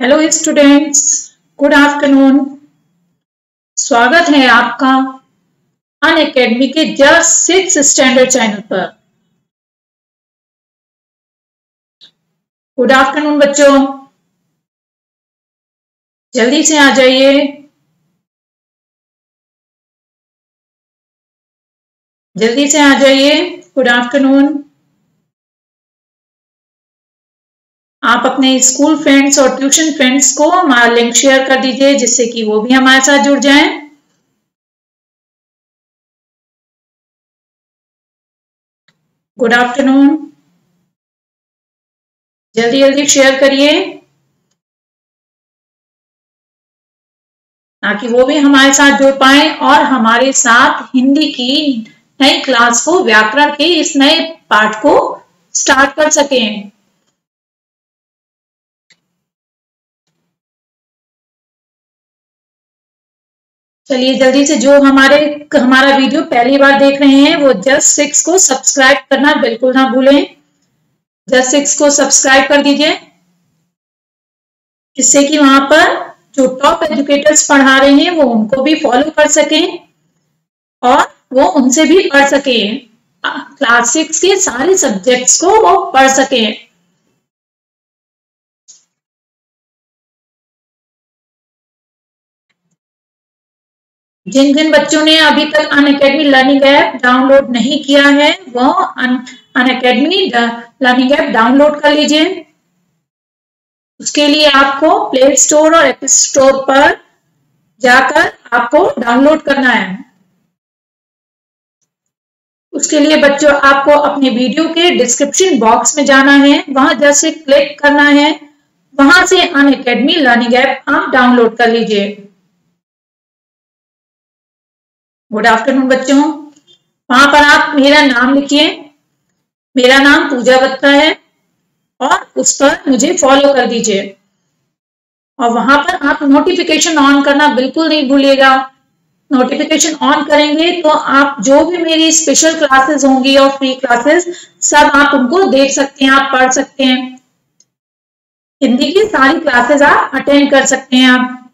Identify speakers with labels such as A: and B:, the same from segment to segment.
A: Hello students good afternoon स्वागत है आपका अन अकेडमी के जस्ट सिक्स स्टैंडर्ड चैनल पर। गुड आफ्टरनून बच्चों। जल्दी से आ जाइए। जल्दी से आ जाइए। गुड आफ्टरनून आप अपने स्कूल फ्रेंड्स और ट्यूशन फ्रेंड्स को हमारा लिंक शेयर कर दीजिए, जिससे कि वो भी हमारे साथ जुड़ जाएँ। गुड आफ्टरनून जल्दी जल्दी शेयर करिए, ताकि वो भी हमारे साथ जुड़ पाए और हमारे साथ हिंदी की नई क्लास को, व्याकरण के इस नए पाठ को स्टार्ट कर सकें चलिए जल्दी से जो हमारे, हमारा वीडियो पहली बार देख रहे हैं, वो जस्ट सिक्स को सब्सक्राइब करना बिल्कुल ना भूलें। जस्ट सिक्स को सब्सक्राइब कर दीजिए। जिससे कि वहाँ पर जो टॉप एजुकेटर्स पढ़ा रहे हैं, वो उनको भी फॉलो कर सकें और वो उनसे भी पढ़ सकें। क्लास सिक्स के सारे सब्जेक्ट्स को वो पढ़ सकें। जिन जिन बच्चों ने अभी तक Unacademy learning app download नहीं किया है, वो Unacademy learning app download कर लीजिए। उसके लिए आपको प्ले स्टोर और एप स्टोर पर जाकर आपको डाउनलोड करना है। उसके लिए बच्चों, आपको अपने वीडियो के डिस्क्रिप्शन बॉक्स में जाना है। वहाँ जैसे क्लिक करना है, वहाँ से अन अकेडमी लर्निंग ऐप आप डाउनलोड कर लीजिए। गुड आफ्टरनून बच्चों। वहाँ पर आप मेरा नाम लिखिए। मेरा नाम पूजा बत्ता है और उस पर मुझे फॉलो कर दीजिए। और वहाँ पर आप नोटिफिकेशन ऑन करना बिल्कुल नहीं भूलिएगा। नोटिफिकेशन ऑन करेंगे तो आप जो भी मेरी स्पेशल क्लासेस होंगी और फ्री क्लासेस सब आप उनको देख सकते हैं, आप पढ़ सकते हैं। हिंदी की सारी क्लासेस आप अटेंड कर सकते हैं आप।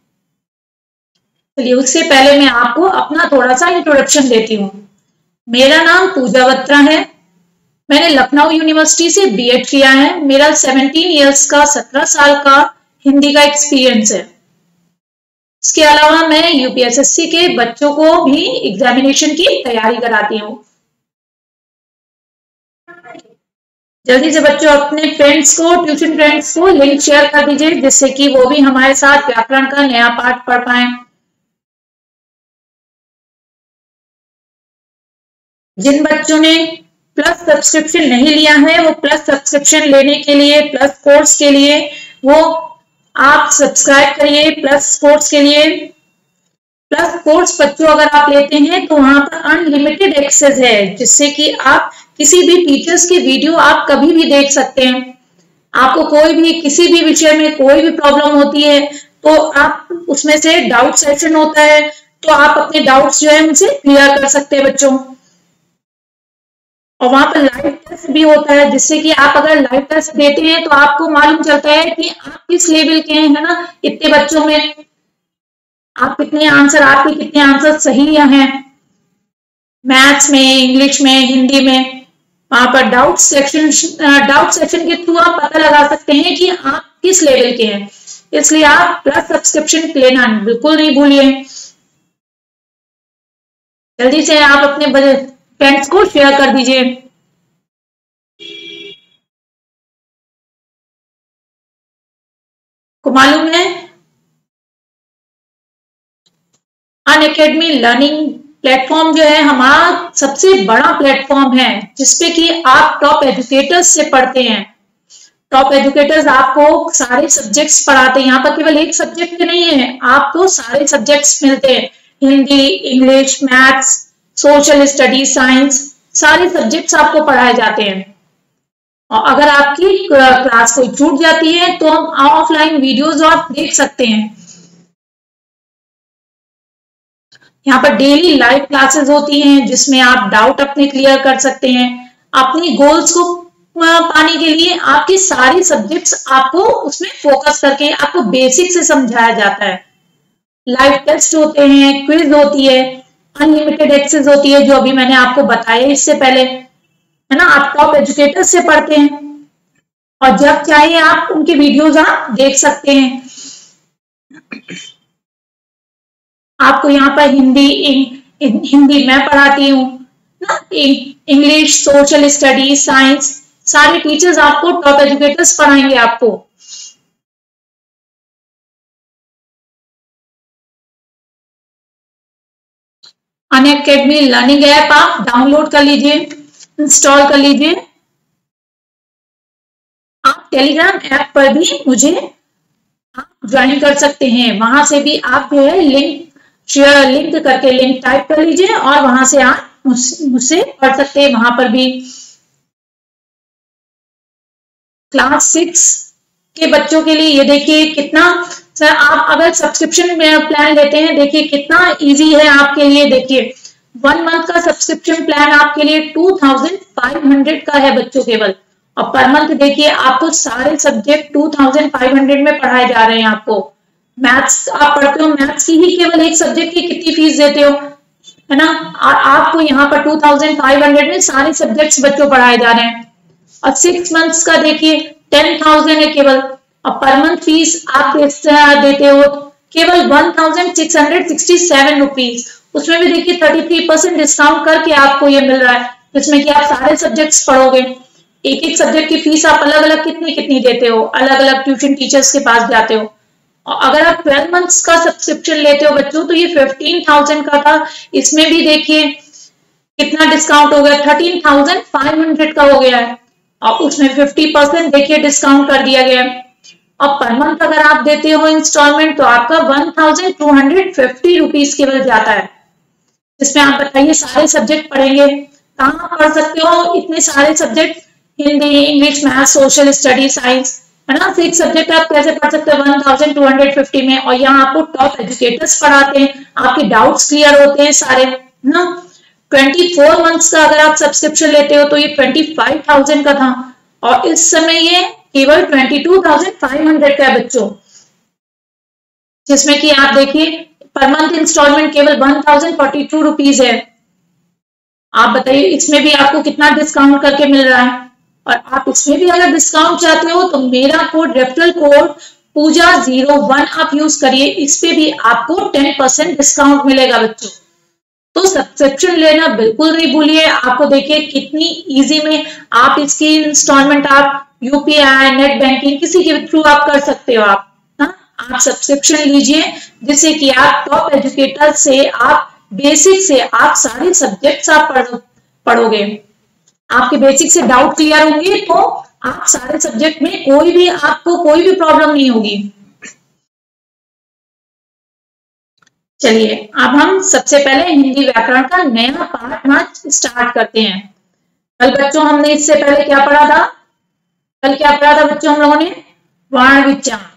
A: चलिए, उससे पहले मैं आपको अपना थोड़ा सा इंट्रोडक्शन देती हूँ। मेरा नाम पूजा बत्रा है। मैंने लखनऊ यूनिवर्सिटी से बीएड किया है। मेरा 17 इयर्स का 17 साल का हिंदी का एक्सपीरियंस है। इसके अलावा मैं यूपीएसएससी के बच्चों को भी एग्जामिनेशन की तैयारी कराती हूँ। जल्दी से बच्चों, अपने फ्रेंड्स को ट्यूशन फ्रेंड्स को लिंक शेयर कर दीजिए, जिससे कि वो भी हमारे साथ व्याकरण का नया पाठ पढ़ पाए। जिन बच्चों ने प्लस सब्सक्रिप्शन नहीं लिया है, वो प्लस सब्सक्रिप्शन लेने के लिए प्लस कोर्स के लिए, वो आप सब्सक्राइब करिए प्लस कोर्स के लिए। प्लस कोर्स बच्चों अगर आप लेते हैं तो वहाँ पर अनलिमिटेड एक्सेस है, जिससे कि आप किसी भी टीचर्स की वीडियो आप कभी भी देख सकते हैं। आपको कोई भी, किसी भी विषय में कोई भी प्रॉब्लम होती है तो आप उसमें से डाउट सेशन होता है तो आप अपने डाउट्स जो है उनसे क्लियर कर सकते हैं बच्चों। और वहाँ पर लाइव टेस्ट भी होता है, जिससे कि आप अगर लाइव टेस्ट देते हैं तो आपको मालूम चलता है कि आप किस लेवल के हैं, है ना? इतने बच्चों में आप कितने आंसर आपके कितने आंसर सही हैं? मैथ्स में इंग्लिश में हिंदी में, वहाँ पर डाउट सेक्शन डाउट सेक्शन के थ्रू आप पता लगा सकते हैं कि आप किस लेवल के हैं। इसलिए आप प्लस सब्सक्रिप्शन लेना बिल्कुल नहीं भूलिए। जल्दी से आप अपने फ्रेंड्स को शेयर कर दीजिए। को मालूम है? अन अकेडमी लर्निंग प्लेटफॉर्म जो है, हमारा सबसे बड़ा प्लेटफॉर्म है, जिसपे कि आप टॉप एजुकेटर्स से पढ़ते हैं। टॉप एजुकेटर्स आपको सारे सब्जेक्ट्स पढ़ाते हैं। यहाँ पर केवल एक सब्जेक्ट नहीं है, आपको सारे सब्जेक्ट्स मिलते हैं। Hindi English maths social studies science सारे सब्जेक्ट्स आपको पढ़ाए जाते हैं। और अगर आपकी क्लास कोई छूट जाती है तो हम ऑफलाइन वीडियोस आप देख सकते हैं। यहाँ पर डेली लाइव क्लासेस होती हैं, जिसमें आप डाउट अपने क्लियर कर सकते हैं। अपनी गोल्स को पाने के लिए आपके सारे सब्जेक्ट्स आपको उसमें फोकस करके, आपको बेसिक से समझाया जाता है। लाइव टेस्ट होते हैं क्विज होती है अनलिमिटेड एक्सेस होती है, जो अभी मैंने आपको बताया, इससे पहले, है ना, आप टॉप एजुकेटर से पढ़ते हैं। और जब चाहे आप उनके वीडियोस आप देख सकते हैं। आपको यहाँ पर हिंदी हिंदी मैं पढ़ाती हूँ ना इंग्लिश सोशल स्टडीज़ साइंस सारे टीचर्स आपको टॉप एजुकेटर्स पढ़ाएँगे आपको। अन अकेडमी लर्निंग ऐप आप डाउनलोड कर लीजिए इंस्टॉल कर लीजिए। आप टेलीग्राम ऐप पर भी मुझे आप ज्वाइन कर सकते हैं। वहाँ से भी आप जो है लिंक शेयर लिंक करके लिंक टाइप कर लीजिए और वहाँ से आप मुझसे पढ़ सकते हैं। वहाँ पर भी क्लास सिक्स के बच्चों के लिए, ये देखिए कितना, सर, आप अगर सब्सक्रिप्शन प्लान लेते हैं, देखिए कितना इजी है आपके लिए, देखिए। वन मंथ का सब्सक्रिप्शन प्लान आपके लिए टू थाउज़ेंड फाइव हंड्रेड का है बच्चों केवल। और पर मंथ देखिए आपको सारे subject two thousand five hundred में पढ़ाए जा रहे हैं आपको। मैथ्स आप पढ़ते हो मैथ्स की ही केवल एक सब्जेक्ट की कितनी फ़ीस देते हो, है ना? और आपको यहाँ पर टू थाउज़ेंड फाइव हंड्रेड में सारे सब्जेक्ट्स बच्चों पढ़ाए जा रहे हैं। और सिक्स मंथ्स का देखिए टेन थाउज़ेंड है केवल। और पर मंथ फ़ीस आप देते हो, केवल one thousand six hundred sixty seven rupees उसमें भी देखिए थर्टी थ्री परसेंट डिस्काउंट करके आपको ये मिल रहा है, जिसमें कि आप सारे सब्जेक्ट्स पढ़ोगे। एक एक सब्जेक्ट की फ़ीस आप अलग अलग कितनी कितनी देते हो? अलग अलग ट्यूशन टीचर्स के पास जाते हो। और अगर आप ट्वेल्व मंथ्स का सब्सक्रिप्शन लेते हो बच्चों तो ये फिफ्टीन थाउज़ेंड का था। इसमें भी देखिए, कितना डिस्काउंट हो गया? थर्टीन थाउज़ेंड फाइव हंड्रेड का हो गया है। और उसमें फिफ्टी परसेंट देखिए डिस्काउंट कर दिया गया। और पर मंथ अगर आप देते हो इंस्टॉलमेंट तो आपका one thousand two hundred fifty rupees केवल जाता है। जिसमें आप बताइए, सारे सब्जेक्ट पढ़ेंगे? कहाँ पढ़ सकते हो? इतने सारे subject Hindi English math social study science है ना? सिक्स सब्जेक्ट आप कैसे पढ़ सकते हो one thousand two hundred fifty में? और यहाँ आपको टॉप एजुकेटर्स पढ़ाते हैं, आपके डाउट्स क्लियर होते हैं सारे, है ना? ट्वेंटी फोर मंथ्स का अगर आप सब्सक्रिप्शन लेते हो तो ये ट्वेंटी फाइव थाउज़ेंड का था। और इस समय ये केवल twenty two thousand five hundred का है बच्चों। जिसमें कि आप देखिए, पर मंथ इंस्टॉलमेंट केवल one thousand forty two rupees है। आप बताइए, इसमें भी आपको कितना डिस्काउंट करके मिल रहा है? और आप इसमें भी अगर डिस्काउंट चाहते हो तो मेरा code referral code Pooja zero one आप यूज़ करिए। इस पे भी आपको टेन परसेंट डिस्काउंट मिलेगा बच्चों। तो सब्सक्रिप्शन लेना बिल्कुल नहीं भूलिए। आपको देखिए कितनी इजी में आप इसकी इंस्टॉलमेंट आप यूपीआई नेट बैंकिंग किसी के थ्रू आप कर सकते हो आप। हा? आप सब्सक्रिप्शन लीजिए, जिससे कि आप टॉप एजुकेटर से, आप बेसिक से, आप सारे सब्जेक्ट्स आप पढ़ोगे। आपके बेसिक से डाउट क्लियर होंगे तो आप सारे सब्जेक्ट में कोई भी आपको कोई भी प्रॉब्लम नहीं होगी। चलिए, अब हम सबसे पहले हिंदी व्याकरण का नया पाठ आज स्टार्ट करते हैं। कल बच्चों हमने इससे पहले क्या पढ़ा था? कल क्या पढ़ा था बच्चों हम लोगों ने? वर्ण विचार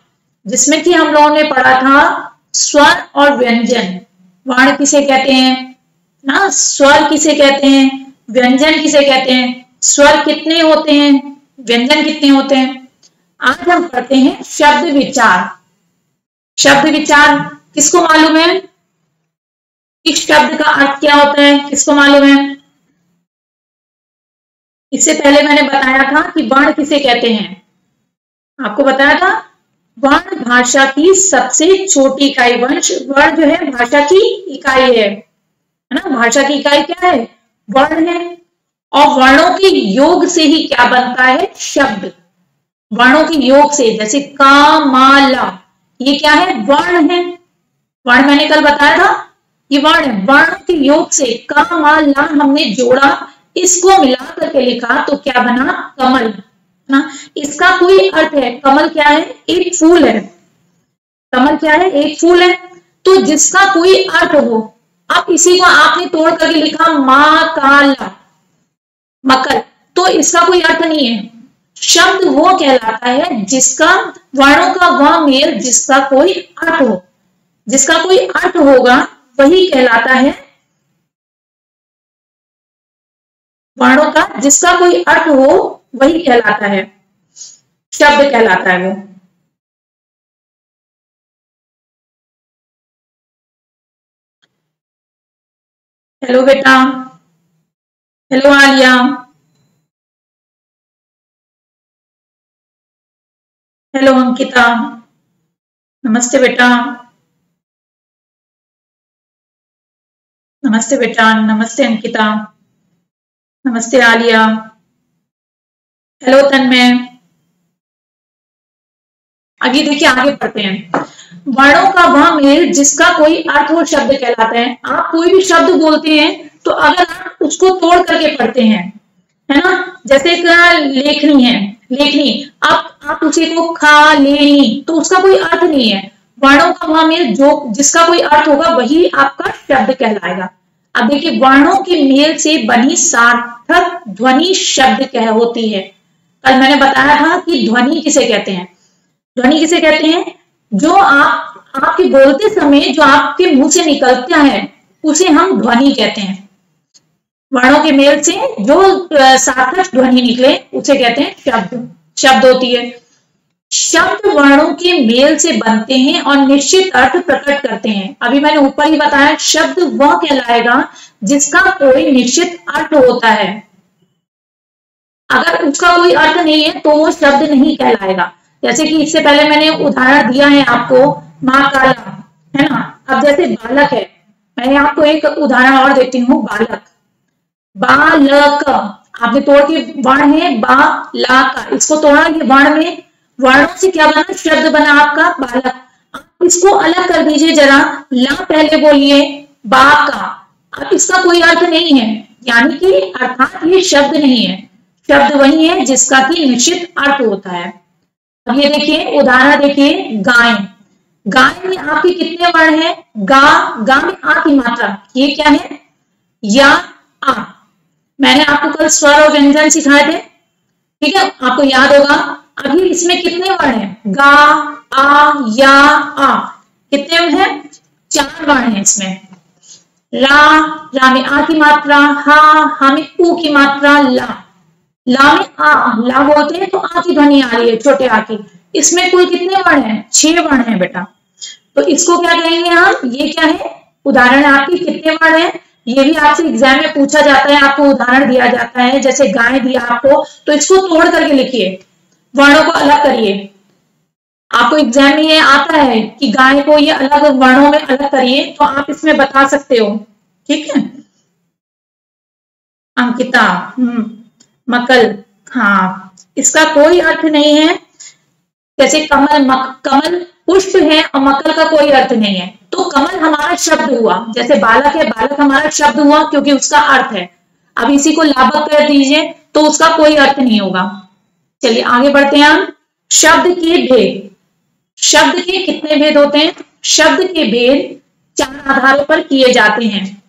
A: जिसमें कि हम लोगों ने पढ़ा था स्वर और व्यंजन। वर्ण किसे कहते हैं? ना, स्वर किसे कहते हैं? व्यंजन किसे कहते हैं? स्वर कितने होते हैं? व्यंजन कितने होते हैं? आज हम पढ़ते हैं शब्द विचार। शब्द विचार किसको मालूम है? इस शब्द का अर्थ क्या होता है? किसको मालूम है? इससे पहले मैंने बताया था कि वर्ण किसे कहते हैं। आपको बताया था? वर्ण भाषा की सबसे छोटी इकाई वंश, वर्ण जो है, भाषा की इकाई है। है ना? भाषा की इकाई क्या है? वर्ण है। और वर्णों के योग से ही क्या बनता है? शब्द। वर्णों के योग से, जैसे का माला ये क्या है? वर्ण है। वर्ण मैंने कल बताया था ये वर्ण वर्ण के योग से का माला हमने जोड़ा। इसको मिला करके लिखा तो क्या बना? कमल। ना, इसका कोई अर्थ है? कमल क्या है? एक फूल है। कमल क्या है? एक फूल है। तो जिसका कोई अर्थ हो, अब इसी को आपने तोड़ करके लिखा, माँ काला। मकर। तो इसका कोई अर्थ नहीं है। शब्द वो कहलाता है जिसका, वर्णों का वह मेल जिसका कोई अर्थ हो। जिसका कोई अर्थ होगा वही कहलाता है वर्णों का, जिसका कोई अर्थ हो, वही कहलाता है। शब्द कहलाता है वो। हेलो बेटा। हेलो आलिया। हेलो अंकिता। नमस्ते बेटा। नमस्ते बेटा, नमस्ते अंकिता, नमस्ते आलिया। हेलो तन्मय। अभी देखिए, आगे पढ़ते हैं। वर्णों का वह मेल जिसका कोई अर्थ और शब्द कहलाता है। आप कोई भी शब्द बोलते हैं तो अगर आप उसको तोड़ करके पढ़ते हैं, है ना? जैसे एक लेखनी है, लेखनी। आप आप उसी को खा लेनी तो उसका कोई अर्थ नहीं है। वर्णों का वह मेल, जो, जिसका कोई अर्थ होगा, वही आपका शब्द कहलाएगा। अब देखिए वर्णों के मेल से बनी सार्थक ध्वनि शब्द कह होती है। कल मैंने बताया था कि ध्वनि किसे कहते हैं? ध्वनि किसे कहते हैं? जो आप, आपके बोलते समय जो आपके मुँह से निकलता है, उसे हम ध्वनि कहते हैं। वर्णों के मेल से जो सार्थक ध्वनि निकले, उसे कहते हैं शब्द। शब्द होती है। शब्द वर्णों के मेल से बनते हैं और निश्चित अर्थ प्रकट करते हैं। अभी मैंने ऊपर ही बताया, शब्द वह कहलाएगा जिसका कोई निश्चित अर्थ होता है। अगर उसका कोई अर्थ नहीं है तो वो शब्द नहीं कहलाएगा। जैसे कि इससे पहले मैंने उदाहरण दिया है आपको, माँ काला, है ना? अब जैसे बालक है, मैं आपको एक उदाहरण और देती हूँ, बालक। बालक, आपने तोड़ के वर्ण है बा ला का इसको तोड़ा ये वर्ण में वर्णों से क्या बना शब्द बना आपका? बालक। आप इसको अलग कर दीजिए जरा। ला पहले बोलिए बा का। अब इसका कोई अर्थ नहीं है। यानी कि अर्थात ये शब्द नहीं है। शब्द वही है जिसका कि निश्चित अर्थ होता है। अब ये देखिए, उदाहरण देखिए, गाय। गाय में आपके कितने वर्ण है? गा गा में आ की मात्रा। ये क्या है? या, आ। मैंने आपको कल स्वर और व्यंजन सिखाए थे। ठीक है? आपको याद होगा अभी इसमें कितने वर्ण है? गा, आ, या, आ। कितने हैं? चार वर्ण हैं इसमें। ला रा में आ की मात्रा, हा हा में ऊ की मात्रा, ला। ला में आ, ला बोलते हैं तो आ की ध्वनि आ रही है, छोटे आ की। इसमें कुल कितने वर्ण हैं? छह वर्ण हैं बेटा। तो इसको क्या कहेंगे हम? ये क्या है? उदाहरण आपकी, कितने वर्ण हैं? ये भी आपसे एग्ज़ाम में पूछा जाता है, आपको उदाहरण दिया जाता है, जैसे गाय दिया आपको तो इसको तोड़ करके लिखिए। वर्णों को अलग करिए। आपको एग्ज़ाम में ये आता है कि गाय को ये अलग वर्णों में अलग करिए तो आप इसमें बता सकते हो। ठीक है? अंकिता हम्म मकल हाँ इसका कोई अर्थ नहीं है। जैसे कमल मक, कमल पुष्प है और मकल का कोई अर्थ नहीं है। तो कमल हमारा शब्द हुआ। जैसे बालक है बालक हमारा शब्द हुआ क्योंकि उसका अर्थ है। अब इसी को लाभक कर दीजिए तो उसका कोई अर्थ नहीं होगा। चलिए आगे बढ़ते हैं हम। शब्द के भेद। शब्द के कितने भेद होते हैं? शब्द के भेद चार आधारों पर किए जाते हैं,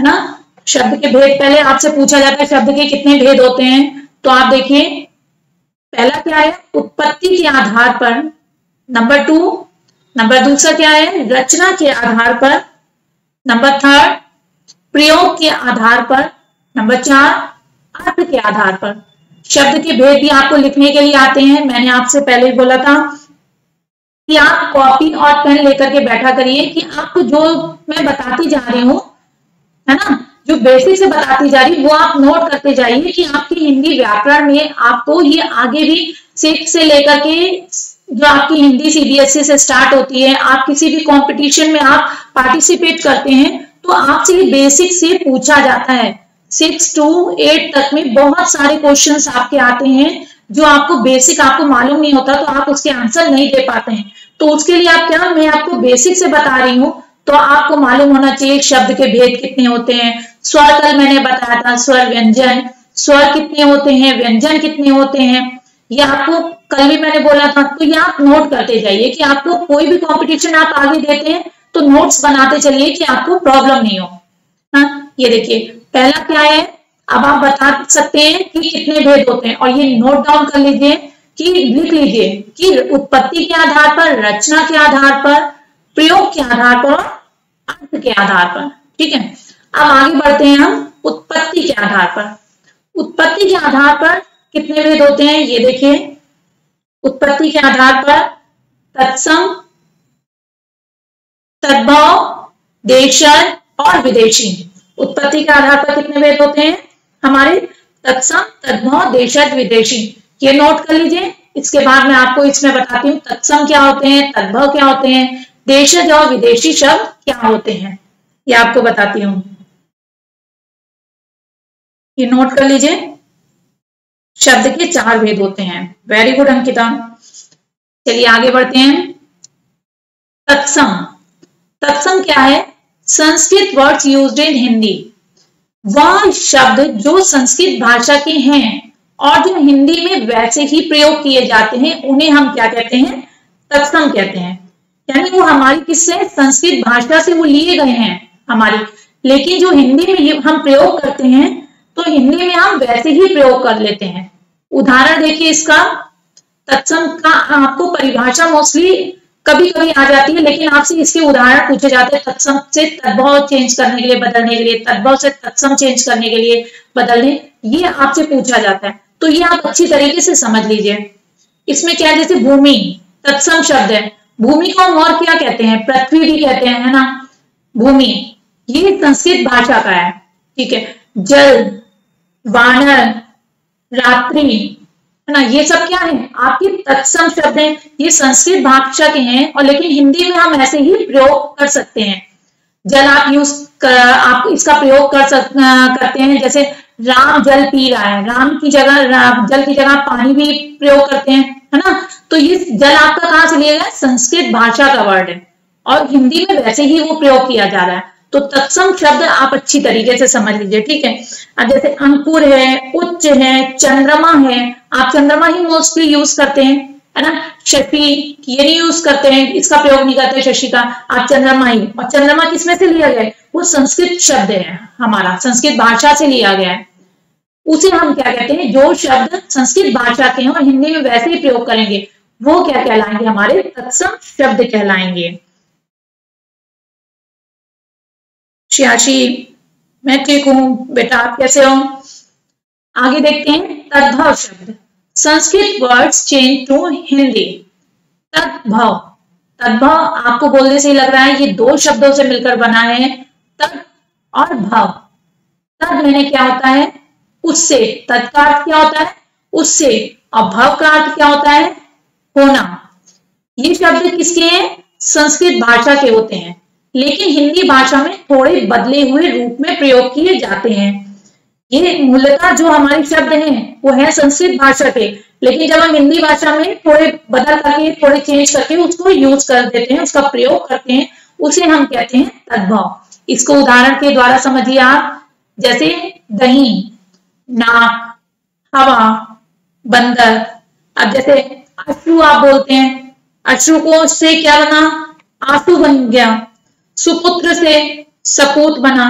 A: है ना? शब्द के भेद पहले आपसे पूछा जाता है, शब्द के कितने भेद होते हैं? तो आप देखिए, पहला क्या है? उत्पत्ति के आधार पर। नंबर टू, नंबर दूसरा क्या है? रचना के आधार पर। नंबर थर्ड, प्रयोग के आधार पर। नंबर चार, अर्थ के आधार पर। शब्द के भेद भी आपको लिखने के लिए आते हैं। मैंने आपसे पहले बोला था कि आप कॉपी और पेन लेकर के बैठा करिए कि आपको जो मैं बताती जा रही हूँ, है ना? जो बेसिक से बताती जा रही वो आप नोट करते जाइए कि आपकी हिंदी व्याकरण में आपको ये आगे भी सिक्स से लेकर के जो आपकी हिंदी सीबीएसई से स्टार्ट होती है, आप किसी भी कंपटीशन में आप पार्टिसिपेट करते हैं तो आपसे ये बेसिक से पूछा जाता है। सिक्स टू एट तक में बहुत सारे क्वेश्चंस आपके आते हैं, जो आपको बेसिक आपको मालूम नहीं होता तो आप उसके आंसर नहीं दे पाते हैं। तो उसके लिए आप क्या, मैं आपको बेसिक से बता रही हूँ तो आपको मालूम होना चाहिए शब्द के भेद कितने होते हैं। स्वर कल मैंने बताया था, स्वर व्यंजन। स्वर कितने होते हैं, व्यंजन कितने होते हैं। ये आपको, कल भी मैंने बोला था तो ये आप नोट करते जाइए कि आपको कोई भी कंपटीशन आप आगे देते हैं तो नोट्स बनाते चलिए कि आपको प्रॉब्लम नहीं हो। हाँ ये देखिए पहला क्या है? अब आप बता सकते हैं कि कितने भेद होते हैं। और ये नोट डाउन कर लीजिए कि लिख लीजिए कि उत्पत्ति के आधार पर, रचना के आधार पर, प्रयोग के आधार पर अर्थ के आधार पर। ठीक है? अब आगे बढ़ते हैं हम उत्पत्ति के आधार पर। उत्पत्ति के आधार पर कितने भेद होते हैं? ये देखिए। उत्पत्ति के आधार पर तत्सम, तद्भव, देशर और विदेशी। उत्पत्ति के आधार पर कितने भेद होते हैं? हमारे तत्सम, तद्भव देशज विदेशी। ये नोट कर लीजिए। इसके बाद मैं आपको इसमें बताती हूँ तत्सम क्या होते हैं, तद्भव क्या होते हैं देशज और विदेशी शब्द क्या होते हैं। ये आपको बताती हूँ। ये नोट कर लीजिए। शब्द के चार भेद होते हैं। Very good Ankita. चलिए आगे बढ़ते हैं। तत्सम। तत्सम क्या है? Sanskrit words used in Hindi वह शब्द जो संस्कृत भाषा के हैं और जो हिंदी में वैसे ही प्रयोग किए जाते हैं, उन्हें हम क्या कहते हैं? तत्सम कहते हैं। यानी वो हमारी किससे? संस्कृत भाषा से वो लिए गए हैं हमारी। लेकिन जो हिंदी में हम प्रयोग करते हैं तो हिंदी में हम वैसे ही प्रयोग कर लेते हैं। उदाहरण देखिए इसका। तत्सम का आपको परिभाषा मोस्टली कभी कभी आ जाती है, लेकिन आपसे इसके उदाहरण पूछे जाते हैं, तत्सम से तद्भव चेंज करने के लिए बदलने के लिए, तद्भव से तत्सम चेंज करने के लिए बदलने, ये आपसे पूछा जाता है। तो ये आप अच्छी तरीके से समझ लीजिए। इसमें क्या जैसे भूमि, तत्सम शब्द है। भूमि को हम और क्या कहते हैं? पृथ्वी भी कहते हैं, है ना? भूमि, ये संस्कृत भाषा का है, ठीक है? जल, वानर, रात्रि है ना? ये सब क्या है? आपके तत्सम शब्द हैं ये संस्कृत भाषा के हैं और लेकिन हिंदी में हम ऐसे ही प्रयोग कर सकते हैं। जल आप यूज़ कर, आप इसका प्रयोग कर सक, करते हैं जैसे राम जल पी रहा है राम की जगह जल की जगह पानी भी प्रयोग करते हैं है ना? तो ये जल आपका कहाँ से लिया गया? संस्कृत भाषा का वर्ड है। और हिंदी में वैसे ही वो प्रयोग किया जा रहा है। तो तत्सम शब्द आप अच्छी तरीके से समझ लीजिए, ठीक है? अब जैसे अंकुर है, उच्च है, चंद्रमा है, आप चंद्रमा ही मोस्टली यूज़ करते हैं, है ना? शशि ये नहीं यूज़ करते हैं, इसका प्रयोग नहीं करते शशि का, आप चंद्रमा ही। और चंद्रमा किसमें से लिया गया वो संस्कृत शब्द है हमारा, संस्कृत भाषा से लिया गया है। उसे हम क्या कहते हैं? जो शब्द संस्कृत भाषा के हैं और हिंदी में वैसे ही प्रयोग करेंगे, वो क्या कहलाएँगे? हमारे तत्सम शब्द कहलाएँगे। छियासी मैं ठीक हूँ, बेटा आप कैसे हो? आगे देखते हैं, तद्भव शब्द। Sanskrit words change to Hindi तद्भव। तद्भव आपको बोलने से ही लग रहा है ये दो शब्दों से मिलकर बना है, तद और भव। तद मैंने क्या होता है? उससे तद का अर्थ क्या होता है? उससे और भव का अर्थ क्या होता है? होना। ये शब्द किसके हैं? संस्कृत भाषा के होते हैं। लेकिन हिंदी भाषा में थोड़े बदले हुए रूप में प्रयोग किए जाते हैं। ये मूलतः जो हमारे शब्द हैं, वो है संस्कृत भाषा के। लेकिन जब हम हिंदी भाषा में थोड़े बदल करके, थोड़े चेंज करके उसको यूज़ कर देते हैं, उसका प्रयोग करते हैं, उसे हम कहते हैं तद्भव। इसको उदाहरण के द्वारा समझिए आप, जैसे दही, नाक, हवा, बंदर। अब जैसे अश्रु आप बोलते हैं, अश्रु को से क्या बना? आँसू बन गया। सुपुत्र से सपूत बना।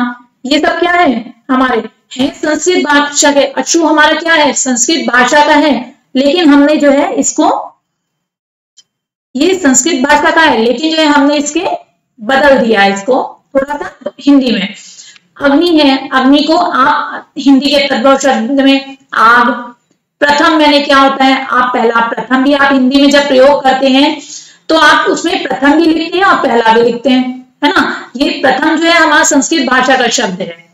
A: ये सब क्या है? हमारे, है संस्कृत भाषा के अशु हमारा क्या है? संस्कृत भाषा का है। लेकिन हमने जो है इसको, ये संस्कृत भाषा का है, लेकिन जो है हमने इसके बदल दिया इसको थोड़ा सा हिंदी में। अग्नि है, अग्नि को आप, हिंदी के तद्भव शब्द में आग, प्रथम मैंने क्या होता है, आप पहला प्रथम भी आप हिंदी में जब प्रयोग करते हैं तो आप उसमें प्रथम भी लिखते हैं और पहला भी लिखते हैं। है ना? ये प्रथम जो है, हमारा संस्कृत भाषा का शब्द है।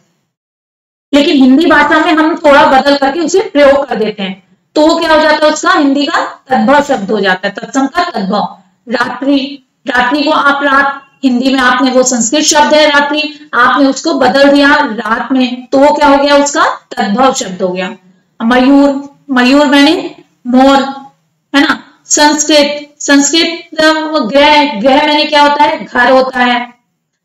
A: लेकिन हिंदी भाषा में हम थोड़ा बदल करके उसे प्रयोग कर देते हैं। तो क्या हो जाता है, उसका हिंदी का तद्भव शब्द हो जाता है, तत्सम का तद्भव। रात्रि रात्रि को आप रात, हिंदी में आपने वो संस्कृत शब्द है रात्रि, आपने उसको बदल दिया रात में तो वो क्या हो गया, उसका तद्भव शब्द हो गया। मयूर मयूर मैंने मोर, है ना? संस्कृत संस्कृत ग्रह ग्रह मैंने क्या होता है, घर होता है।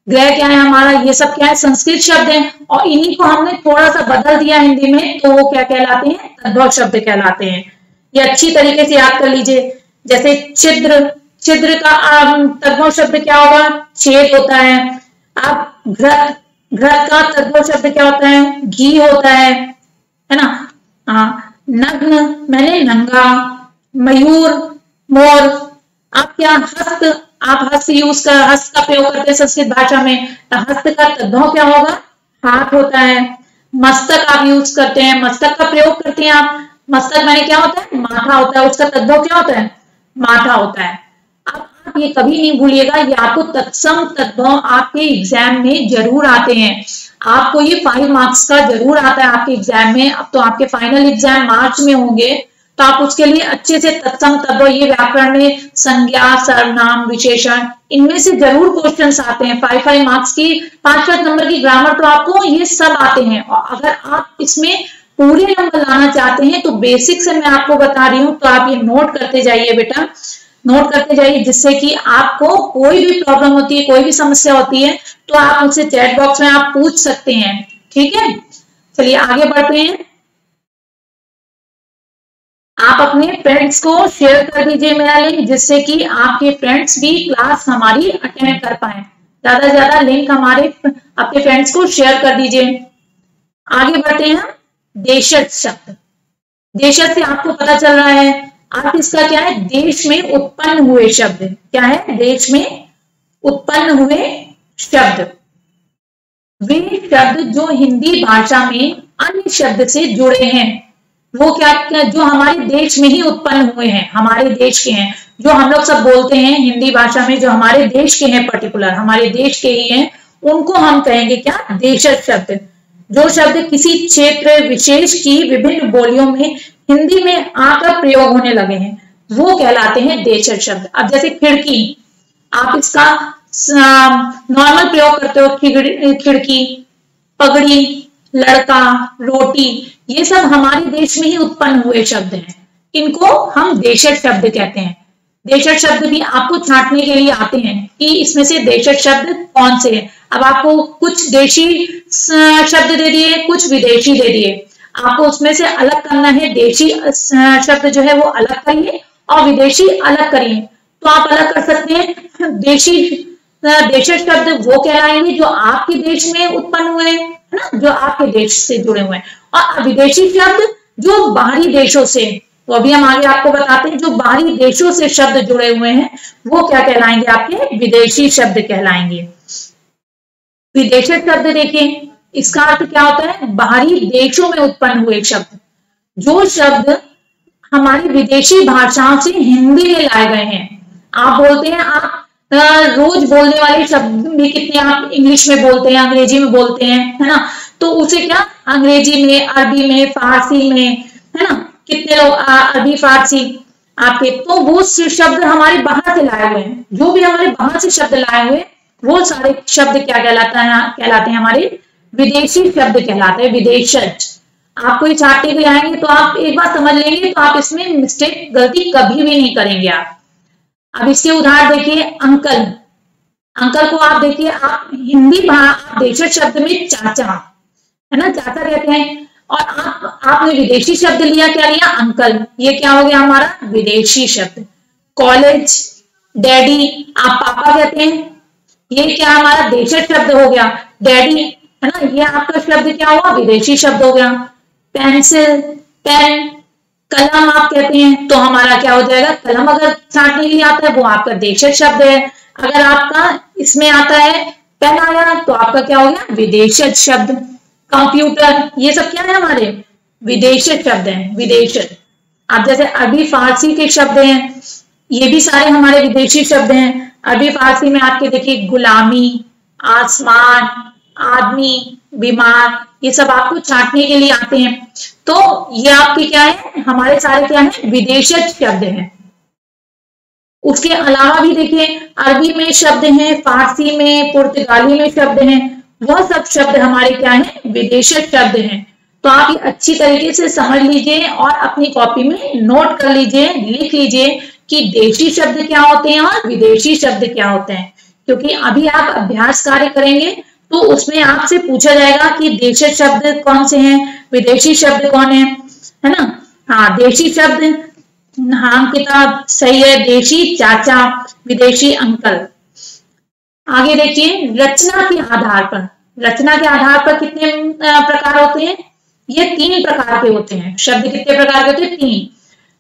A: ग्रह क्या है हमारा? ये सब क्या है? संस्कृत शब्द है। और इन्हीं को हमने थोड़ा सा बदल दिया हिंदी में तो वो क्या कहलाते हैं? तद्भव शब्द कहलाते हैं। ये अच्छी तरीके से याद कर लीजिए। जैसे छिद्र छिद्र का तद्भव शब्द क्या होगा? छेद होता है। अब घृत घृत का तद्भव शब्द क्या होता है? घी होता है। है ना? हाँ। नग्न, मैंने नंगा। मयूर, मोर। आप क्या हस्त आप हस्त यूज़ कर हस्त का प्रयोग करते हैं, संस्कृत भाषा में तो हस्त का तद्भव क्या होगा? हाथ होता है। मस्तक आप यूज़ करते हैं, मस्तक का प्रयोग करते हैं आप। मस्तक मैंने क्या होता है? माथा होता है, उसका तद्भव क्या होता है? माथा होता है। अब आप ये कभी नहीं भूलिएगा, ये आपको तत्सम तद्भव आपके एग्ज़ाम में ज़रूर आते हैं। आपको ये फाइव मार्क्स का ज़रूर आता है आपके एग्ज़ाम में। अब तो आपके फाइनल एग्ज़ाम मार्च में होंगे। तो आप उसके लिए अच्छे से तत्सम तत्व ये व्याकरण में संज्ञा, सर्वनाम, विशेषण, इनमें से ज़रूर क्वेश्चंस आते हैं। फाइव फाइव मार्क्स की, पाँच पाँच नंबर की ग्रामर तो आपको ये सब आते हैं। और अगर आप इसमें पूरे नंबर लाना चाहते हैं तो बेसिक से मैं आपको बता रही हूँ तो आप ये नोट करते जाइए बेटा। नोट करते जाइए, जिससे कि आपको कोई भी प्रॉब्लम होती है, कोई भी समस्या होती है तो आप उनसे चैट बॉक्स में आप पूछ सकते हैं। ठीक है? चलिए आगे बढ़ते हैं। आप अपने फ्रेंड्स को शेयर कर दीजिए मेरा लिंक जिससे कि आपके फ्रेंड्स भी क्लास हमारी अटेंड कर पाए। ज़्यादा से ज़्यादा लिंक हमारे अपने फ्रेंड्स को शेयर कर दीजिए। आगे बढ़ते हैं देशज शब्द। देशज से आपको पता चल रहा है, आप इसका क्या है? देश में उत्पन्न हुए शब्द। क्या है? देश में उत्पन्न हुए शब्द। वे शब्द जो हिंदी भाषा में अन्य शब्द से जुड़े हैं। वो क्या जो हमारे देश में ही उत्पन्न हुए हैं, हमारे देश के हैं, जो हम लोग सब बोलते हैं हिंदी भाषा में, जो हमारे देश के हैं पर्टिकुलर हमारे देश के ही हैं, उनको हम कहेंगे क्या? देश शब्द। जो शब्द किसी क्षेत्र विशेष की विभिन्न बोलियों में हिंदी में आकर प्रयोग होने लगे हैं, वो कहलाते हैं देश शब्द। अब जैसे खिड़की, आप इसका नॉर्मल प्रयोग करते हो खिड़की, पगड़ी लड़का, रोटी, ये सब हमारे देश में ही उत्पन्न हुए शब्द हैं। इनको हम देशज शब्द कहते हैं। देशज शब्द भी आपको छांटने के लिए आते हैं कि इसमें से देशज शब्द कौन से हैं। अब आपको कुछ देशी शब्द दे दिए, कुछ विदेशी दे दिए। आपको उसमें से अलग करना है, देशी शब्द जो है वो अलग करिए और विदेशी अलग करिए। तो आप अलग कर सकते हैं। देशी देशज शब्द वो कहलाएँगे जो आपके देश में उत्पन्न हुए ना जो आपके देश से जुड़े हुए हैं। और विदेशी शब्द जो बाहरी देशों से वो अभी हम आगे आपको बताते हैं, जो बाहरी देशों से शब्द जुड़े हुए हैं, वो क्या कहलाएँगे आपके? विदेशी शब्द कहलाएँगे। विदेशी शब्द देखिए इसका अर्थ क्या होता है? बाहरी देशों में उत्पन्न हुए शब्द। जो शब्द हमारी विदेशी भाषाओं से हिंदी में लाए गए हैं, आप बोलते हैं, आप रोज बोलने वाले शब्द भी कितने आप इंग्लिश में बोलते हैं, अंग्रेज़ी में बोलते हैं, है ना? तो उसे क्या? अंग्रेज़ी में, अरबी में, फारसी में, है ना? कितने लोग अरबी, फारसी, आपके? तो वो शब्द हमारे बाहर से लाए हुए हैं। जो भी हमारे बाहर से शब्द लाए हुए, वो सारे शब्द क्या कहलाता है, कहलाते हैं हमारे? विदेशी शब्द कहलाते हैं, विदेशज। आपको ये छाटे भी आएँगे तो आप एक बार समझ लेंगे तो आप इसमें मिस्टेक, गलती कभी भी नहीं करेंगे आप। अब इसके उदाहरण देखिए, अंकल। अंकल को आप देखिए, आप हिंदी देश शब्द में चाचा, है ना? चाचा कहते हैं। और आप, आपने विदेशी शब्द लिया, क्या लिया? अंकल। ये क्या हो गया हमारा? विदेशी शब्द। कॉलेज, डैडी, आप पापा कहते हैं। ये क्या हमारा देश शब्द हो गया? डैडी, है ना? ये आपका शब्द क्या हुआ? विदेशी शब्द हो गया। पेंसिल, पेन कलम आप कहते हैं तो हमारा क्या हो जाएगा? कलम अगर छाटने के लिए आता है, वो आपका देशज शब्द है। अगर आपका इसमें आता है, पेन आया तो आपका क्या हो गया? विदेशज शब्द। कंप्यूटर, ये सब क्या है हमारे? विदेशज शब्द हैं, विदेशज। आप जैसे अभी फारसी के शब्द हैं, ये भी सारे हमारे विदेशी शब्द हैं। अभी फारसी में आपके देखिए, गुलामी, आसमान, आदमी, बीमार ये सब आपको छांटने के लिए आते हैं। तो ये आपके क्या है? हमारे सारे क्या है? विदेश शब्द हैं। उसके अलावा भी देखिए, अरबी में शब्द हैं, फारसी में, पुर्तगाली में शब्द हैं। वह सब शब्द हमारे क्या है? विदेश शब्द हैं। तो आप ये अच्छी तरीके से समझ लीजिए और अपनी कॉपी में नोट कर लीजिए, लिख लीजिए कि देशी शब्द क्या होते हैं और विदेशी शब्द क्या होते हैं। क्योंकि अभी आप अभ्यास कार्य करेंगे तो उसमें आपसे पूछा जाएगा कि देशी शब्द कौन से हैं, विदेशी शब्द कौन है है ना? हाँ देशी शब्द हाँ किताब, सही है, देशी चाचा, विदेशी अंकल। आगे देखिए, रचना के आधार पर। रचना के आधार पर कितने प्रकार होते हैं? ये तीन प्रकार के होते हैं। शब्द कितने प्रकार के होते हैं? तीन।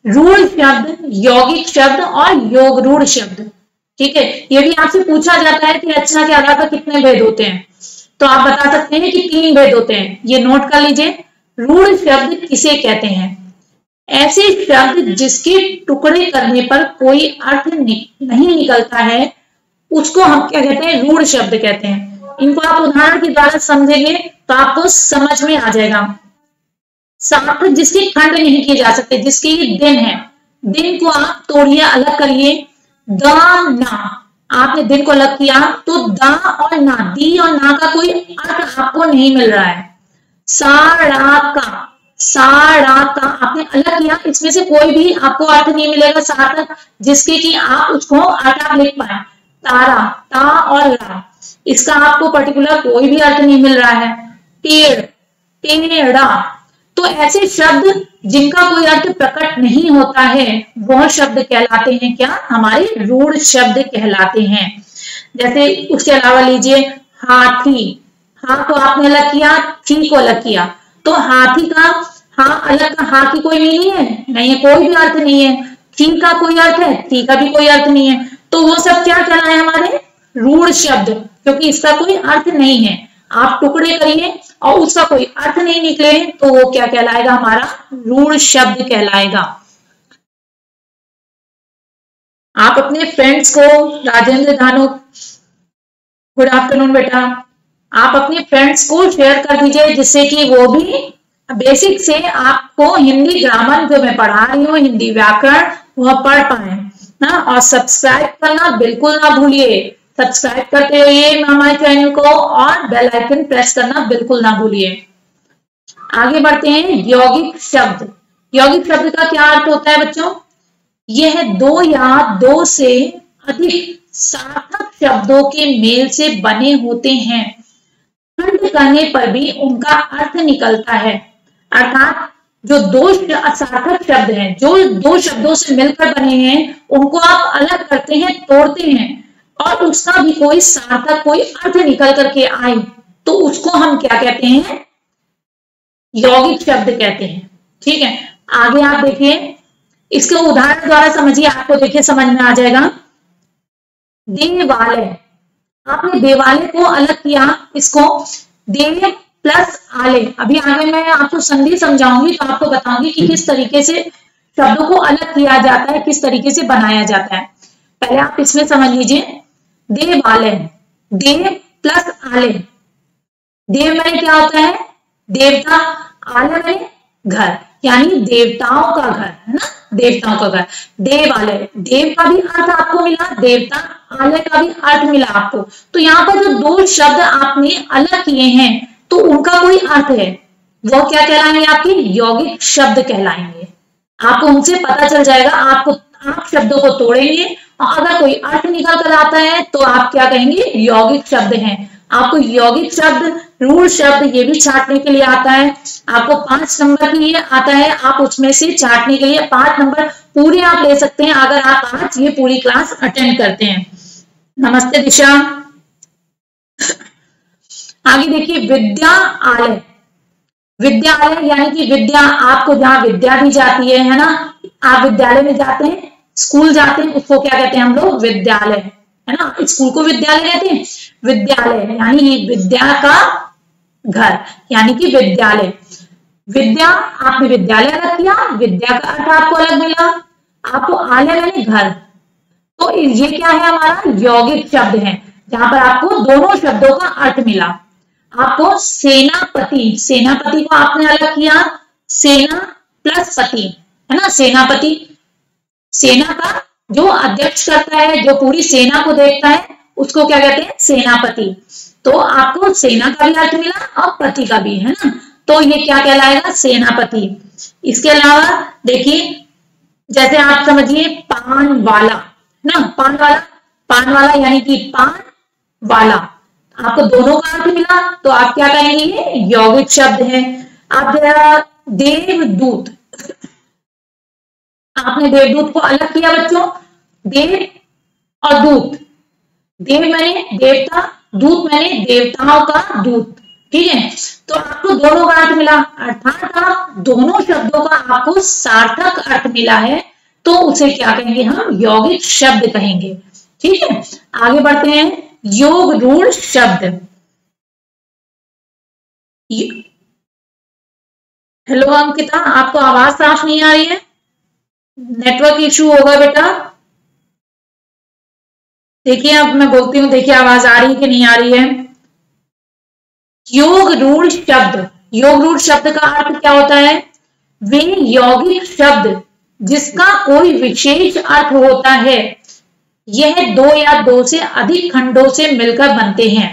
A: रूढ़ शब्द, यौगिक शब्द और योग, रूढ़ शब्द। ठीक है? ये भी आपसे पूछा जाता है कि रचना के आधार पर कितने भेद होते हैं। तो आप बता सकते हैं कि तीन भेद होते हैं। ये नोट कर लीजिए। रूढ़ शब्द किसे कहते हैं? ऐसे शब्द जिसके टुकड़े करने पर कोई अर्थ नहीं निकलता है, उसको हम क्या कहते हैं? रूढ़ शब्द कहते हैं। इनको आप उदाहरण के द्वारा समझेंगे तो आपको समझ में आ जाएगा। सार्थक जिसके खंड नहीं किए जा सकते, जिसके ये दिन है। दिन को आप तोड़िए, अलग करिए। द ना। आपने दिन को अलग किया तो द और ना, दी और ना का कोई अर्थ आपको नहीं मिल रहा है। सारा का सारा का आपने अलग किया, इसमें से कोई भी आपको अर्थ नहीं मिलेगा सार्थक जिसके कि आप उसको अर्थ आप लिख पाए। तारा, ता और रा, इसका आपको पर्टिकुलर कोई भी अर्थ नहीं मिल रहा है। टेढ़ टेढ़ा तो ऐसे शब्द जिनका कोई अर्थ प्रकट नहीं होता है, वह शब्द कहलाते हैं क्या? हमारे रूढ़ शब्द कहलाते हैं। जैसे उसके अलावा लीजिए, हाथी। हा को आपने अलग किया, थी को अलग किया। तो हाथी का, हा, अलग का हा की कोई मीनिंग है? नहीं कोई भी अर्थ नहीं है। थी का कोई अर्थ है? थी का भी कोई अर्थ नहीं है। तो वो सब क्या कहलाए हमारे? रूढ़ शब्द, क्योंकि इसका कोई अर्थ नहीं है। आप टुकड़े करिए और उसका कोई अर्थ नहीं निकले तो वो क्या कहलाएगा? हमारा रूढ़ शब्द कहलाएगा। आप अपने फ्रेंड्स को, राजेंद्र धानु गुड आफ्टरनून बेटा, आप अपने फ्रेंड्स को शेयर कर दीजिए जिससे कि वो भी बेसिक से आपको हिंदी ग्रामर जो मैं पढ़ा रही हूँ, हिंदी व्याकरण, वह पढ़ पाए। ना और सब्सक्राइब करना बिल्कुल ना भूलिए। सब्सक्राइब करते रहिए हमारे चैनल को और बेल आइकन प्रेस करना बिल्कुल ना भूलिए। आगे बढ़ते हैं, यौगिक शब्द। यौगिक शब्द का क्या अर्थ होता है बच्चों? यह है दो या दो से अधिक सार्थक शब्दों के मेल से बने होते हैं। खंड करने पर भी उनका अर्थ निकलता है। अर्थात जो दो सार्थक शब्द हैं, जो दो शब्दों से मिलकर बने हैं, उनको आप अलग करते हैं, तोड़ते हैं। और उसका भी कोई सार्थक कोई अर्थ निकल करके आए तो उसको हम क्या कहते हैं? यौगिक शब्द कहते हैं। ठीक है? आगे आप देखिए। इसके उदाहरण द्वारा समझिए, आपको देखिए, समझ में आ जाएगा। देवालय। आपने देवालय को अलग किया, इसको देव प्लस आले अभी आगे मैं आपको संधि समझाऊँगी तो आपको बताऊँगी कि किस तरीके से शब्दों को अलग किया जाता है, किस तरीके से बनाया जाता है। पहले आप इसमें समझ लीजिए। देवालय देव प्लस आलय देव मैंने क्या होता है? देवता आलय मैंने घर, यानी देवताओं का घर, है ना? देवताओं का घर। देवालय देव का भी अर्थ आपको मिला, देवता आलय का भी अर्थ मिला आपको। तो यहाँ पर जो दो शब्द आपने अलग किए हैं तो उनका कोई अर्थ है? वो क्या कहलाएँगे आपके? यौगिक शब्द कहलाएँगे। आपको उनसे पता चल जाएगा, आपको आप शब्दों को तोड़ेंगे अगर कोई अर्थ निकल कर आता है तो आप क्या कहेंगे? यौगिक शब्द हैं। आपको यौगिक शब्द, रूढ़ शब्द ये भी छाटने के लिए आता है। आपको पाँच नंबर के लिए आता है। आप उसमें से छाटने के लिए पाँच नंबर पूरे आप ले सकते हैं, अगर आप आज ये पूरी क्लास अटेंड करते हैं। नमस्ते दिशा। आगे देखिए, विद्या आलय। विद्यालय यानी कि विद्या आपको जहाँ विद्या दी जाती है है ना? आप विद्यालय में जाते हैं स्कूल जाते हैं, उसको क्या कहते हैं हम लोग? विद्यालय। है ना? स्कूल को विद्यालय कहते हैं। विद्यालय, यानी विद्या का घर, यानी कि विद्यालय। विद्या, आपने विद्यालय अलग किया, विद्या का अर्थ आपको अलग मिला। आपको आलय यानी घर। तो ये क्या है हमारा? यौगिक शब्द है, जहाँ पर आपको दोनों शब्दों का अर्थ मिला। आपको सेनापति सेनापति को आपने अलग किया, सेना प्लस पति। है ना? सेनापति सेना का जो अध्यक्ष करता है, जो पूरी सेना को देखता है, उसको क्या कहते हैं? सेनापति। तो आपको सेना का भी अर्थ मिला और पति का भी, है ना? तो ये क्या कहलाएगा? सेनापति। इसके अलावा देखिए, जैसे आप समझिए पान वाला ना? पान वाला पान वाला यानी कि पान वाला आपको दोनों का अर्थ मिला तो आप क्या कहेंगे? ये यौगिक शब्द है। आप देवदूत आपने देवदूत को अलग किया बच्चों? देव और दूत देव मैंने देवता दूत मैंने देवताओं का दूत ठीक है? तो आपको दोनों का अर्थ मिला। अर्थात आप दोनों शब्दों का आपको सार्थक अर्थ मिला है तो उसे क्या कहेंगे हम? यौगिक शब्द कहेंगे। ठीक है? आगे बढ़ते हैं। योग रूढ़ शब्द। हेलो, अंकिता, आपको आवाज़ साफ़ नहीं आ रही है? नेटवर्क इशू होगा बेटा। देखिए अब मैं बोलती हूँ, देखिए आवाज़ आ रही है कि नहीं आ रही है? योग रूढ़ शब्द, योग रूढ़ शब्द का अर्थ क्या होता है? वे यौगिक शब्द, जिसका कोई विशेष अर्थ होता है, यह दो या दो से अधिक खंडों से मिलकर बनते हैं।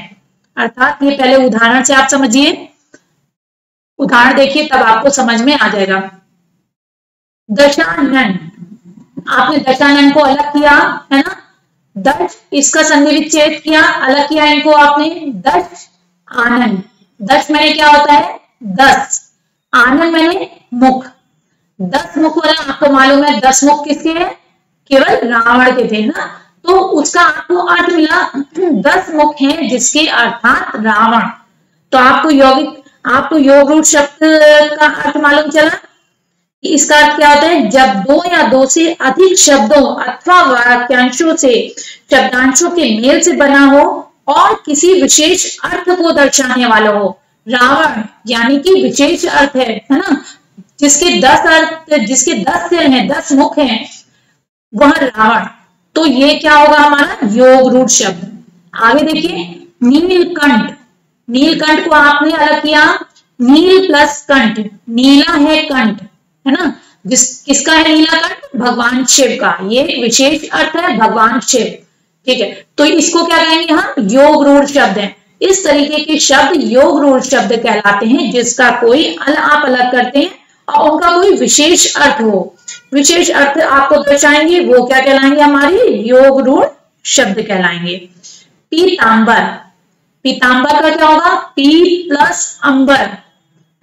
A: अर्थात ये पहले उदाहरण से आप समझिए। उदाहरण देखिए, तब आपको समझ में आ जाएगा। दशानन। आपने दशानन को अलग किया, है ना? दश, इसका संधि विच्छेद किया, अलग किया इनको आपने। दश आनंद दश मैंने क्या होता है? दस। आनंद मैंने मुख। दस मुख वाला आपको मालूम है, दस मुख किसके हैं? केवल रावण के थे ना? तो उसका आपको अर्थ मिला, दस मुख हैं जिसके अर्थात रावण। तो आपको यौगिक, आपको योग रूप शब्द का अर्थ मालूम चला? इसका अर्थ क्या होता है? जब दो या दो से अधिक शब्दों अथवा वाक्यांशों से, शब्दांशों के मेल से बना हो और किसी विशेष अर्थ को दर्शाने वाला हो। रावण यानी कि विशेष अर्थ है है ना? जिसके दस अर्थ, जिसके दस सिर हैं, दस मुख हैं, वह रावण। तो ये क्या होगा हमारा? योग रूढ़ शब्द। आगे देखिए, नीलकंठ। नीलकंठ को आपने अलग किया। नील प्लस कंठ। नीला है कंठ। है ना? जिस, किसका है नीला कंठ भगवान शिव का। ये विशेष अर्थ है भगवान शिव। ठीक है? तो इसको क्या कहेंगे हम? योग रूढ़ शब्द है। इस तरीके के शब्द योग रूढ़ शब्द कहलाते हैं, जिसका कोई अल, आप अलग करते हैं और उनका कोई विशेष अर्थ हो। विशेष अर्थ आपको दर्शाएँगे, वो क्या कहलाएँगे हमारी? योग रूढ़ शब्द कहलाएँगे। पीतांबर। पीतांबर का क्या होगा? पी प्लस अंबर।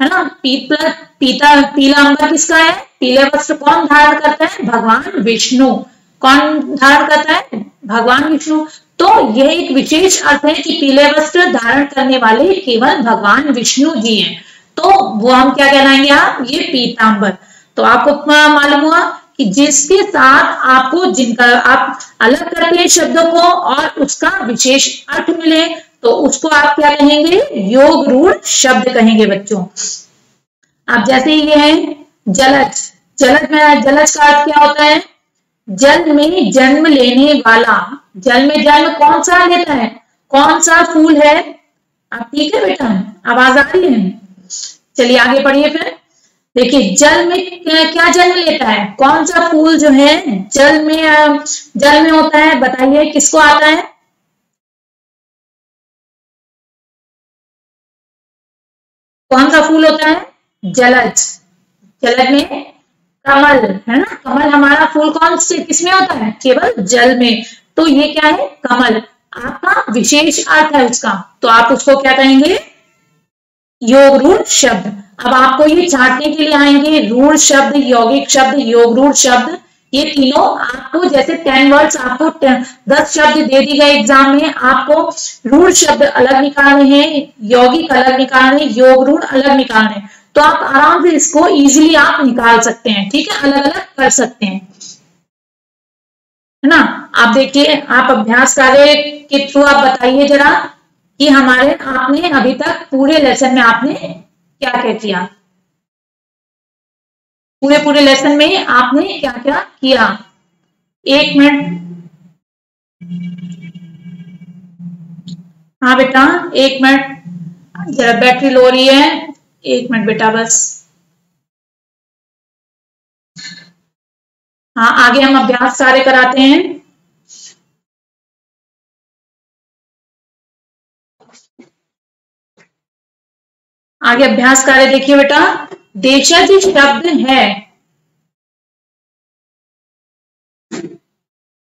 A: है ना? पी प्लस पीता, पीला अंबर किसका है? पीले वस्त्र कौन धारण करता है? भगवान विष्णु। कौन धारण करता है? भगवान विष्णु। तो यह एक विशेष अर्थ है कि पीले वस्त्र धारण करने वाले केवल भगवान विष्णु जी हैं। तो वो हम क्या कहलाएँगे आप? ये पीतांबर। तो आपको मालूम हुआ कि जिसके साथ आपको जिनका आप अलग करते हैं शब्दों को और उसका विशेष अर्थ मिले तो उसको आप क्या कहेंगे? योग रूढ़ शब्द कहेंगे बच्चों। आप जैसे ही ये है, जलज। जलज में, जलज का अर्थ क्या होता है? जल में जन्म लेने वाला। जल में जन्म कौन सा लेता है? कौन सा फूल है? आप ठीक है बेटा? आवाज़ आ रही है? चलिए आगे पढ़िए फिर। देखिए, जल में क्या जन्म लेता है? कौन सा फूल जो है, जल में जल में होता है? बताइए, किसको आता है? कौन सा फूल होता है? जलज। जलज में कमल, है ना? कमल हमारा फूल कौन से, किसमें होता है? केवल जल में। तो ये क्या है? कमल। आपका विशेष अर्थ है उसका तो आप उसको क्या कहेंगे? योग रूढ़ शब्द। अब आपको ये छाटने के लिए आएँगे। रूढ़ शब्द, यौगिक शब्द, योग रूढ़ शब्द। ये तीनों आपको जैसे टेन वर्ड्स आपको दस शब्द दे दी गए एग्ज़ाम में, आपको रूढ़ शब्द अलग निकालने हैं, यौगिक अलग निकालने योग रूढ़ अलग निकालने तो आप आराम से इसको इजीली आप निकाल सकते हैं, ठीक है? अलग अलग कर सकते हैं। है ना? आप देखिए, आप अभ्यास कार्य के थ्रू आप बताइए जरा कि हमारे आपने अभी तक पूरे लेसन में आपने क्या क्या किया? पूरे पूरे लेसन में आपने क्या क्या किया? एक मिनट। हाँ बेटा, एक मिनट। जरा बैटरी लो रही है। एक मिनट बेटा बस। हाँ आगे हम अभ्यास सारे कराते हैं। आगे अभ्यास कार्य देखिए बेटा। देशज शब्द है।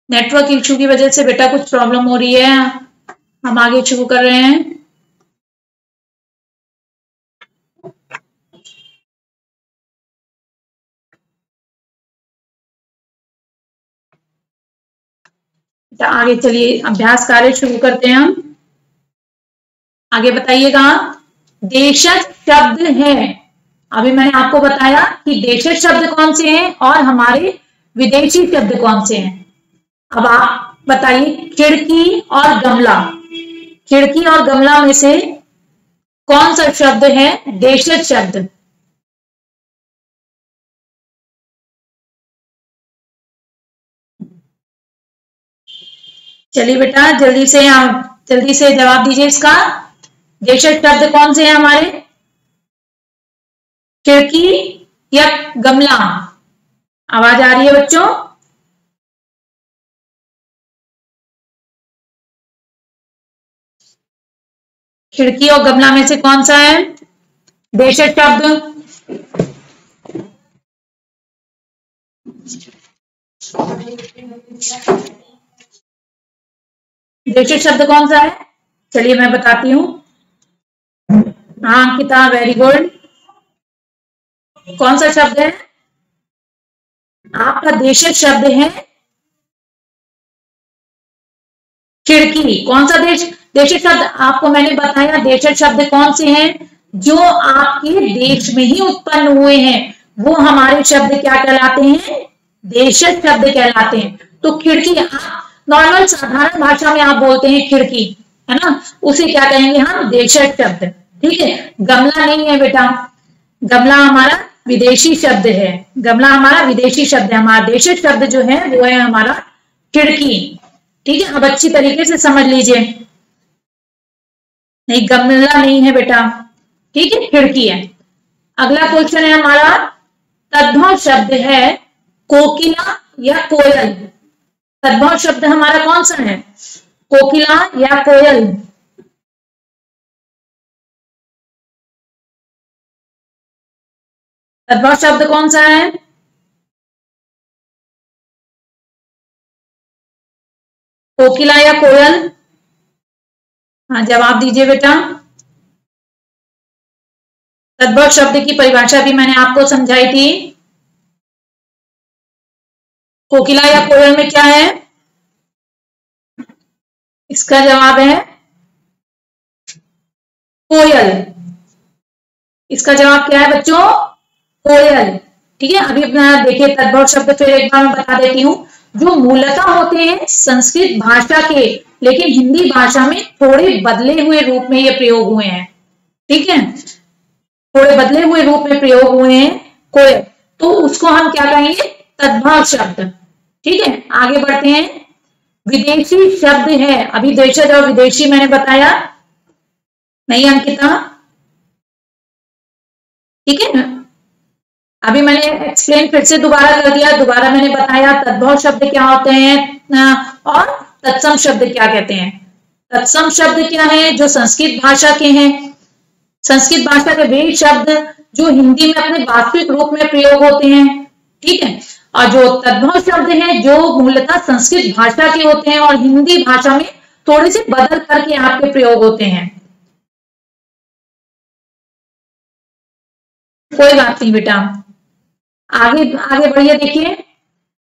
A: नेटवर्क इशू की वजह से बेटा कुछ प्रॉब्लम हो रही है। हम आगे शुरू कर रहे हैं। आगे चलिए, अभ्यास कार्य शुरू करते हैं हम। आगे बताइएगा। देशज शब्द है। अभी मैंने आपको बताया कि देश शब्द कौन से हैं और हमारे विदेशी शब्द कौन से हैं। अब आप बताइए, खिड़की और गमला। खिड़की और गमला में से कौन सा शब्द है देश शब्द? चलिए बेटा, जल्दी से आप जल्दी से जवाब दीजिए इसका। देशज शब्द कौन से हैं हमारे? खिड़की या गमला। आवाज़ आ रही है बच्चों? खिड़की और गमला में से कौन सा है? देशज शब्द। देशज शब्द कौन सा है? चलिए मैं बताती हूँ। हाँ अंकिता वेरी गुड कौन सा शब्द है? आपका देशज शब्द है खिड़की। कौन सा देश देशज शब्द आपको मैंने बताया देशज शब्द कौन से हैं? जो आपके देश में ही उत्पन्न हुए हैं। वो हमारे शब्द क्या कहलाते हैं? देशज शब्द कहलाते हैं। तो खिड़की, आप नॉर्मल साधारण भाषा में आप बोलते हैं खिड़की, है ना? उसे क्या कहेंगे हम? देशज शब्द। ठीक है? गमला नहीं है बेटा। गमला हमारा विदेशी शब्द है। गमला हमारा विदेशी शब्द है। हमारा देशी शब्द जो है, वो है हमारा खिड़की ठीक है? अब अच्छी तरीके से समझ लीजिए। नहीं, गमला नहीं है बेटा। ठीक है? खिड़की है। अगला क्वेश्चन है हमारा, तद्भव शब्द है कोकिला या कोयल। तद्भव शब्द हमारा कौन सा है? कोकिला या कोयल। तद्भव शब्द कौन सा है? कोकिला या कोयल? हाँ जवाब दीजिए बेटा। तद्भव शब्द की परिभाषा भी मैंने आपको समझाई थी। कोकिला या कोयल में क्या है? इसका जवाब है कोयल। इसका जवाब क्या है बच्चों? कोयल। ठीक है? अभी अपना देखिए, तद्भव शब्द फिर एक बार मैं बता देती हूँ। जो मूलतः होते हैं संस्कृत भाषा के, लेकिन हिंदी भाषा में थोड़े बदले हुए रूप में ये प्रयोग हुए हैं। ठीक है? थोड़े बदले हुए रूप में प्रयोग हुए हैं कोयल। तो उसको हम क्या कहेंगे? तद्भव शब्द। ठीक है? आगे बढ़ते हैं। विदेशी शब्द है। अभी देशज और विदेशी मैंने बताया। नहीं, अंकिता। ठीक है? अभी मैंने एक्सप्लेन फिर से दोबारा कर दिया, दोबारा मैंने बताया तद्भव शब्द क्या होते हैं और तत्सम शब्द क्या कहते हैं। तत्सम शब्द क्या है, जो संस्कृत भाषा के हैं। संस्कृत भाषा के वे शब्द जो हिंदी में अपने वास्तविक रूप में प्रयोग होते हैं, ठीक है? और जो तद्भव शब्द हैं, जो मूलतः संस्कृत भाषा के होते हैं और हिंदी भाषा में थोड़े से बदल करके आपके प्रयोग होते हैं। कोई बात नहीं बेटा। आगे आगे बढ़िए देखिए।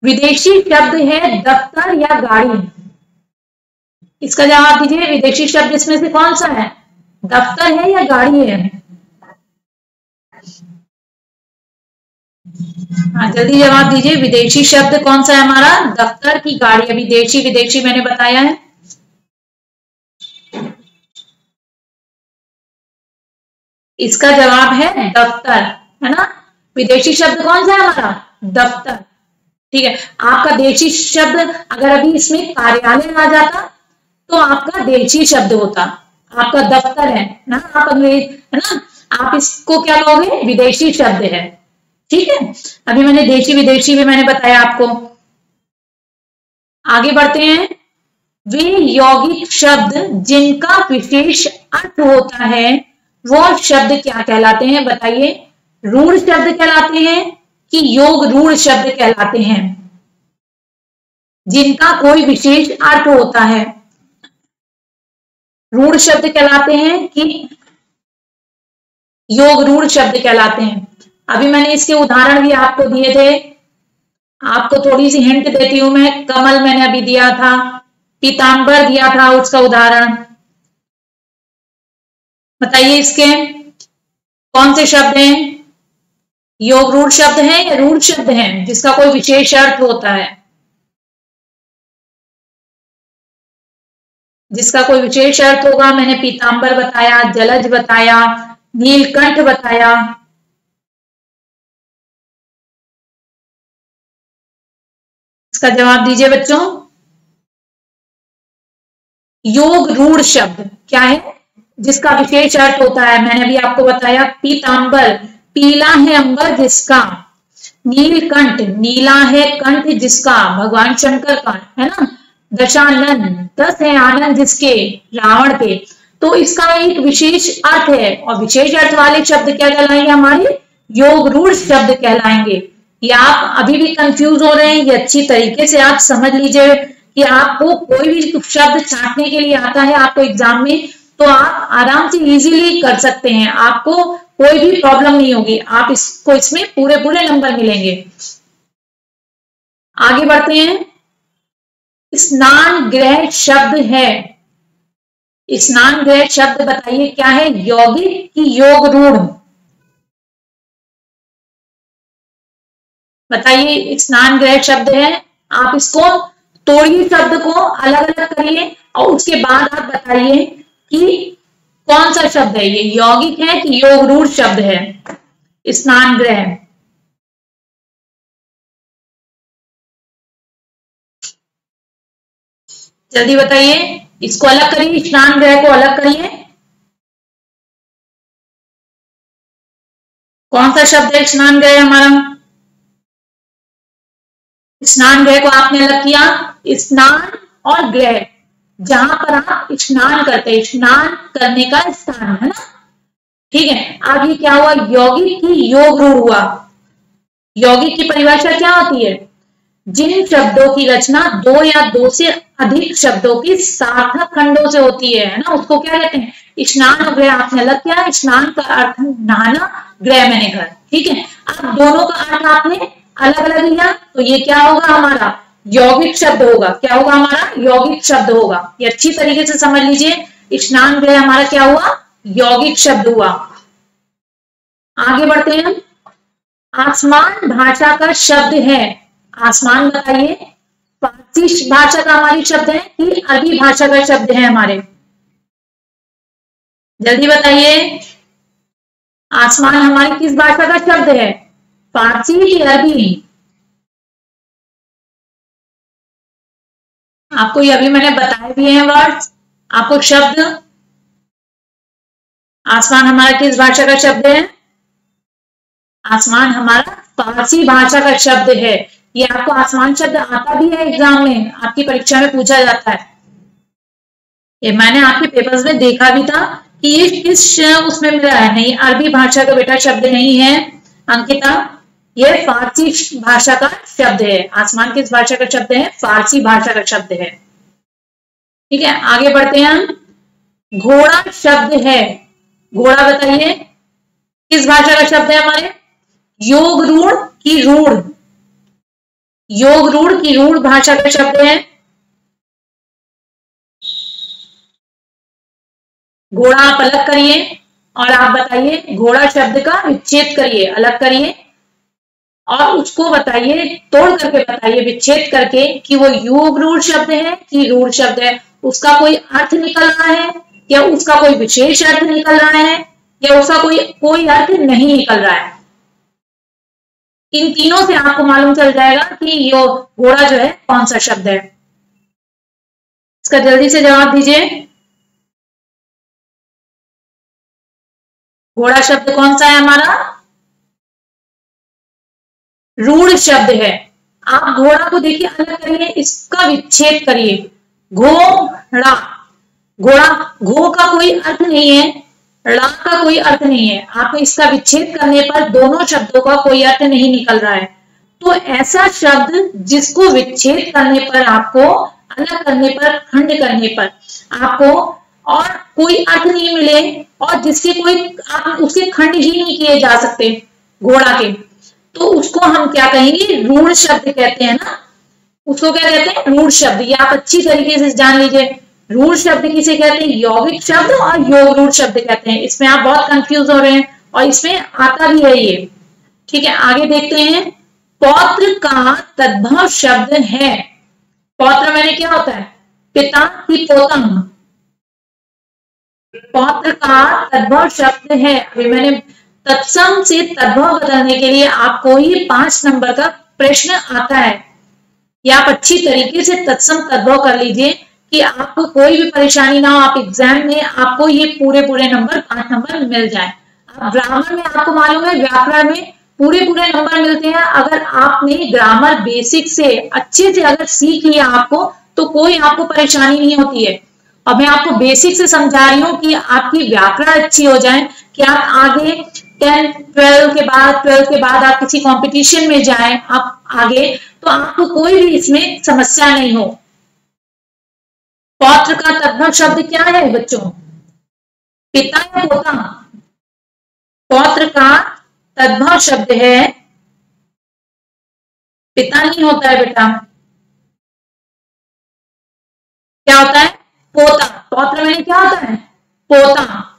A: विदेशी शब्द है दफ्तर या गाड़ी। इसका जवाब दीजिए, विदेशी शब्द इसमें से कौन सा है? दफ्तर है या गाड़ी है? हाँ जल्दी जवाब दीजिए, विदेशी शब्द कौन सा है हमारा? दफ्तर की गाड़ी। अभी देशी, विदेशी मैंने बताया है। इसका जवाब है दफ्तर, है ना? विदेशी शब्द कौन सा है हमारा? दफ्तर। ठीक है? आपका देशी शब्द अगर अभी इसमें कार्यालय आ जाता तो आपका देशी शब्द होता। आपका दफ्तर है, ना? आप अंग्रेज़, है ना? आप इसको क्या कहोगे? विदेशी शब्द है। ठीक है? अभी मैंने देशी विदेशी भी मैंने बताया आपको। आगे बढ़ते हैं। वे यौगिक शब्द जिनका विशेष अर्थ होता है, वो शब्द क्या कहलाते हैं? बताइए। रूढ़ शब्द कहलाते हैं कि योग रूढ़ शब्द कहलाते हैं। जिनका कोई विशेष अर्थ होता है। रूढ़ शब्द कहलाते हैं कि योग रूढ़ शब्द कहलाते हैं। अभी मैंने इसके उदाहरण भी आपको दिए थे। आपको थोड़ी सी हिंट देती हूँ मैं। कमल मैंने अभी दिया था। पीताम्बर दिया था उसका उदाहरण। बताइए इसके कौन से शब्द हैं? योग रूढ़ शब्द है या रूढ़ शब्द है, जिसका कोई विशेष अर्थ होता है? जिसका कोई विशेष अर्थ होगा, मैंने पीताम्बर बताया, जलज बताया, नीलकंठ बताया। इसका जवाब दीजिए बच्चों। योग रूढ़ शब्द क्या है? जिसका विशेष अर्थ होता है, मैंने भी आपको बताया पीतांबर। पीला है अंबर जिसका, नीलकंठ, नीला है कंठ जिसका, भगवान शंकर का, है ना? दशानंद दस है आनंद जिसके, रावण के। तो इसका एक विशेष अर्थ है, और विशेष अर्थ वाले शब्द क्या कहलाएँगे हमारे? योग रूढ़ शब्द कहलाएँगे। या आप अभी भी कंफ्यूज हो रहे हैं, ये अच्छी तरीके से आप समझ लीजिए कि आपको कोई भी शब्द छांटने के लिए आता है आपको एग्ज़ाम में तो आप आराम से इजीली कर सकते हैं। आपको कोई भी प्रॉब्लम नहीं होगी। आप इसको इसमें पूरे पूरे नंबर मिलेंगे। आगे बढ़ते हैं। स्नान ग्रह शब्द है। स्नान ग्रह शब्द बताइए, क्या है? यौगिक की योग रूढ़। बताइए स्नान ग्रह शब्द है। आप इसको तोड़िए शब्द को अलग अलग करिए और उसके बाद आप बताइए कि कौन सा शब्द है? ये यौगिक है कि योग रूढ़ शब्द है? स्नान ग्रह जल्दी बताइए, इसको अलग करिए स्नान ग्रह को अलग करिए कौन सा शब्द है स्नान ग्रह हमारा? स्नान ग्रह को आपने अलग किया। स्नान और ग्रह। जहाँ पर आप स्नान करते हैं स्नान करने का स्थान, है ना? ठीक है, आगे क्या हुआ? यौगिक की योग रूढ़ हुआ। यौगिक की परिभाषा क्या होती है? जिन शब्दों की रचना दो या दो से अधिक शब्दों की सार्थक खंडों से होती है ना? उसको क्या कहते हैं? स्नान और ग्रह। आपने अलग किया स्नान का अर्थ नहाना, ग्रह मैंने घर ठीक है, अब दोनों का अर्थ आपने अलग अलग लिया तो ये क्या होगा हमारा? यौगिक शब्द होगा। क्या होगा हमारा? यौगिक शब्द होगा। ये अच्छी तरीके से समझ लीजिए। स्नान ग्रह हमारा क्या हुआ? यौगिक शब्द हुआ। आगे बढ़ते हैं आसमान भाषा का शब्द है। आसमान बताइए। फारसी भाषा का हमारी शब्द है कि अरबी भाषा का शब्द है हमारे? जल्दी बताइए। आसमान हमारी किस भाषा का शब्द है? फारसी की अरबी? आपको ये अभी मैंने बताए भी हैं वर्ड्स आपको शब्द, आसमान हमारा किस भाषा का शब्द है? आसमान हमारा फारसी भाषा का शब्द है। ये आपको आसमान शब्द आता भी है एग्ज़ाम में, आपकी परीक्षा में पूछा जाता है। ये मैंने आपके पेपर्स में देखा भी था कि ये किस उसमें मिला है? नहीं, अरबी भाषा का बेटा शब्द नहीं है, अंकिता। ये फारसी भाषा का शब्द है। आसमान किस भाषा का शब्द है? फारसी भाषा का शब्द है। ठीक है, आगे बढ़ते हैं हम। घोड़ा शब्द है। घोड़ा बताइए, किस भाषा का शब्द है हमारे? योग रूढ़ की रूढ़। योग रूढ़ की रूढ़ भाषा का शब्द है। घोड़ा आप अलग करिए और आप बताइए, घोड़ा शब्द का विच्छेद करिए, अलग करिए। और उसको बताइए, तोड़ करके बताइए, विच्छेद करके कि वो योग रूढ़ शब्द है कि रूढ़ शब्द है? उसका कोई अर्थ निकल रहा है? या उसका कोई विशेष अर्थ निकल रहा है? या उसका कोई कोई अर्थ नहीं निकल रहा है? इन तीनों से आपको मालूम चल जाएगा कि यो घोड़ा जो है, कौन सा शब्द है। इसका जल्दी से जवाब दीजिए। घोड़ा शब्द कौन सा है हमारा? रूढ़ शब्द है। आप घोड़ा को देखिए, अलग करिए, इसका विच्छेद करिए। घोड़ा घोड़ा, घो का कोई अर्थ नहीं है ड़ा का कोई अर्थ नहीं है। आप इसका विच्छेद करने पर दोनों शब्दों का कोई अर्थ नहीं निकल रहा है। तो ऐसा शब्द जिसको विच्छेद करने पर, आपको अलग करने पर, खंड करने पर, आपको और कोई अर्थ नहीं मिले, और जिसके कोई आप, उसके खंड ही नहीं किए जा सकते, घोड़ा के। तो उसको हम क्या कहेंगे? रूढ़ शब्द कहते हैं ना। उसको क्या कहते हैं? रूढ़ शब्द। ये आप अच्छी तरीके से जान लीजिए। रूढ़ शब्द किसे कहते हैं? यौगिक शब्द और योग रूढ़ शब्द कहते हैं। इसमें आप बहुत कंफ्यूज हो रहे हैं और इसमें आता भी है ये। ठीक है, आगे देखते हैं। पौत्र का तद्भव शब्द है। पौत्र मैंने क्या होता है? पिता की पोतंग पौत्र का तद्भव शब्द है। अभी मैंने तत्सम से तद्भव बदलने के लिए आपको ही पाँच नंबर का प्रश्न आता है। या आप अच्छी तरीके से तत्सम तद्भव कर लीजिए कि आपको कोई भी परेशानी ना हो, आप एग्ज़ाम में आपको ये पूरे पूरे नंबर, पाँच नंबर मिल जाए। आप ग्रामर में आपको मालूम है, व्याकरण में पूरे पूरे नंबर मिलते हैं। अगर आपने ग्रामर बेसिक से अच्छे से अगर सीख लिया आपको तो कोई आपको परेशानी नहीं होती है। और मैं आपको बेसिक से समझा रही हूँ कि आपकी व्याकरण अच्छी हो जाए, कि आप आगे टेंथ ट्वेल्व के बाद, ट्वेल्थ के बाद आप किसी कंपटीशन में जाएँ, आप आगे तो आपको कोई भी इसमें समस्या नहीं हो। पौत्र का तद्भव शब्द क्या है बच्चों? पिता या पोता। पौत्र का तद्भव शब्द है, पिता नहीं होता है बेटा। क्या होता है? पोता। पौत्र में क्या होता है? पोता।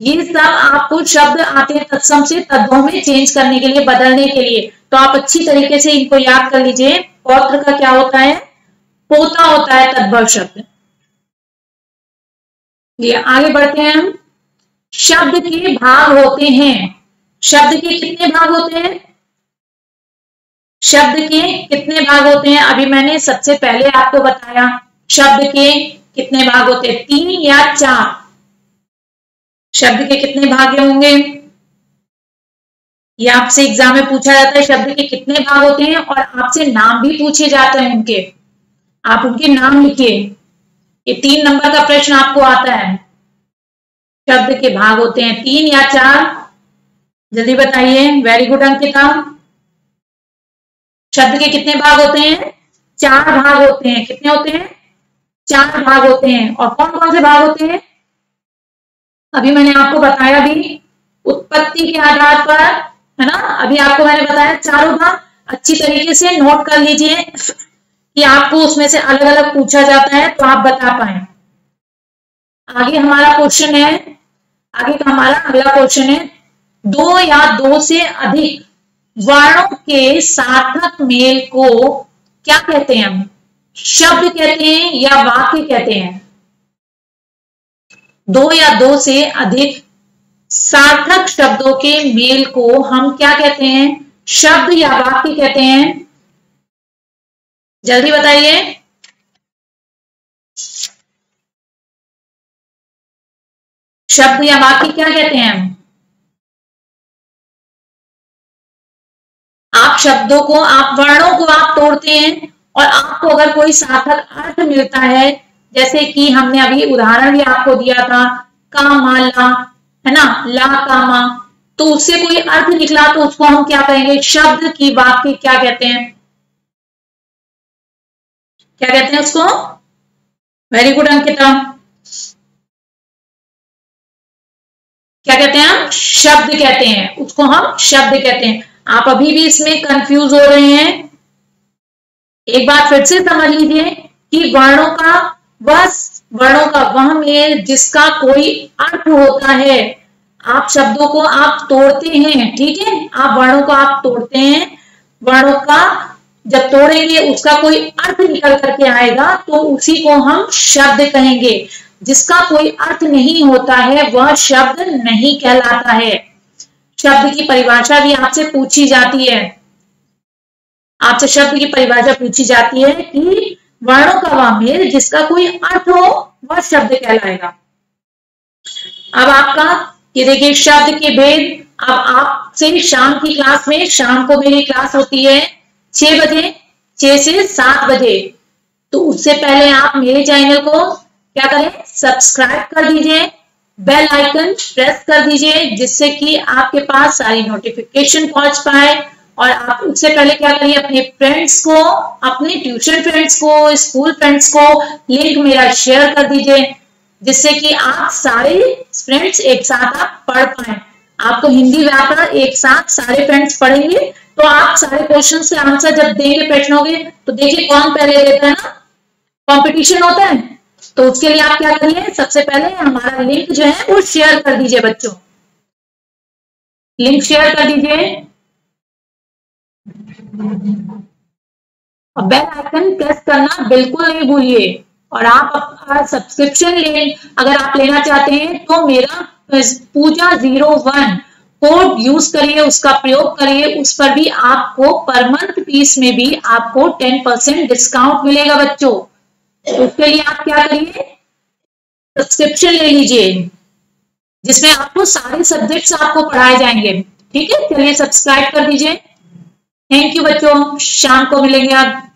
A: ये सब आपको शब्द आते हैं तत्सम से, तद्भव में चेंज करने के लिए, बदलने के लिए। तो आप अच्छी तरीके से इनको याद कर लीजिए। पौत्र का क्या होता है? पोता होता है तद्भव शब्द। ये आगे बढ़ते हैं हम। शब्द के भाग होते हैं। शब्द के कितने भाग होते हैं? शब्द के कितने भाग होते हैं? अभी मैंने सबसे पहले आपको बताया, शब्द के कितने भाग होते हैं? तीन या चार। शब्द के कितने भाग होंगे? ये आपसे एग्ज़ाम में पूछा जाता है, शब्द के कितने भाग होते हैं और आपसे नाम भी पूछे जाते हैं उनके। आप उनके नाम लिखिए। ये तीन नंबर का प्रश्न आपको आता है। शब्द के भाग होते हैं तीन या चार? जल्दी बताइए वेरी गुड अंकिता। शब्द के कितने भाग होते हैं? चार भाग होते हैं। कितने होते हैं? चार भाग होते हैं। और कौन कौन से भाग होते हैं? अभी मैंने आपको बताया भी, उत्पत्ति के आधार पर, है ना? अभी आपको मैंने बताया चारों भाग। अच्छी तरीके से नोट कर लीजिए कि आपको उसमें से अलग अलग पूछा जाता है तो आप बता पाए। आगे हमारा क्वेश्चन है। आगे का हमारा अगला क्वेश्चन है। दो या दो से अधिक वर्णों के सार्थक मेल को क्या कहते हैं हम? शब्द कहते हैं या वाक्य कहते हैं? दो या दो से अधिक सार्थक शब्दों के मेल को हम क्या कहते हैं? शब्द या वाक्य कहते हैं। जल्दी बताइए। शब्द या वाक्य क्या कहते हैं हम? आप शब्दों को, आप वर्णों को आप तोड़ते हैं और आपको अगर कोई सार्थक अर्थ मिलता है जैसे कि हमने अभी उदाहरण भी आपको दिया था कामा ला, है ना? ला कामा तो उससे कोई अर्थ निकला तो उसको हम क्या कहेंगे? शब्द की वाक्य क्या कहते हैं? क्या कहते हैं उसको? Very good Ankita. क्या कहते हैं हम? शब्द कहते हैं। उसको हम शब्द कहते हैं। आप अभी भी इसमें कंफ्यूज हो रहे हैं। एक बार फिर से समझ लीजिए कि वर्णों का वह वर्णों का वह मेल जिसका कोई अर्थ होता है। आप शब्दों को आप तोड़ते हैं, ठीक है? आप वर्णों को आप तोड़ते हैं। वर्णों का जब तोड़ेंगे, उसका कोई अर्थ निकल करके आएगा तो उसी को हम शब्द कहेंगे। जिसका कोई अर्थ नहीं होता है, वह शब्द नहीं कहलाता है। शब्द की परिभाषा भी आपसे पूछी जाती है। आपसे शब्द की परिभाषा पूछी जाती है कि वर्णों का वह जिसका कोई अर्थ हो, वह शब्द कहलाएगा। अब आपका, ये देखिए, शब्द के भेद। अब आपसे शाम की क्लास में, शाम को मेरी क्लास होती है, छह बजे, छह से सात बजे। तो उससे पहले आप मेरे चैनल को क्या करें, सब्सक्राइब कर दीजिए, बेल आइकन प्रेस कर दीजिए, जिससे कि आपके पास सारी नोटिफिकेशन पहुँच पाए। और आप उससे पहले क्या करिए, अपने फ्रेंड्स को, अपने ट्यूशन फ्रेंड्स को स्कूल फ्रेंड्स को लिंक मेरा शेयर कर दीजिए, जिससे कि आप सारे फ्रेंड्स एक साथ आप पढ़ पाए। आपको हिंदी व्याकरण एक साथ सारे फ्रेंड्स पढ़ेंगे तो आप सारे क्वेश्चन के आंसर जब देंगे प्रश्नों के तो देखिए कौन पहले देता है ना? कॉम्पिटिशन होता है। तो उसके लिए आप क्या करिए, सबसे पहले हमारा लिंक जो है, वो शेयर कर दीजिए बच्चों। लिंक शेयर कर दीजिए। और बेल आइकन प्रेस करना बिल्कुल नहीं भूलिए। और आप अपना सब्सक्रिप्शन ले। अगर आप लेना चाहते हैं तो मेरा Pooja zero one code use करिए, उसका प्रयोग करिए। उस पर भी आपको पर मंथ फ़ीस में भी आपको टेन परसेंट डिस्काउंट मिलेगा बच्चों। तो उसके लिए आप क्या करिए? सब्सक्रिप्शन ले लीजिए, जिसमें आपको सारे सब्जेक्ट्स आपको पढ़ाए जाएँगे। ठीक है? चलिए सब्सक्राइब कर दीजिए। थैंक यू बच्चों। शाम को मिलेंगे आप।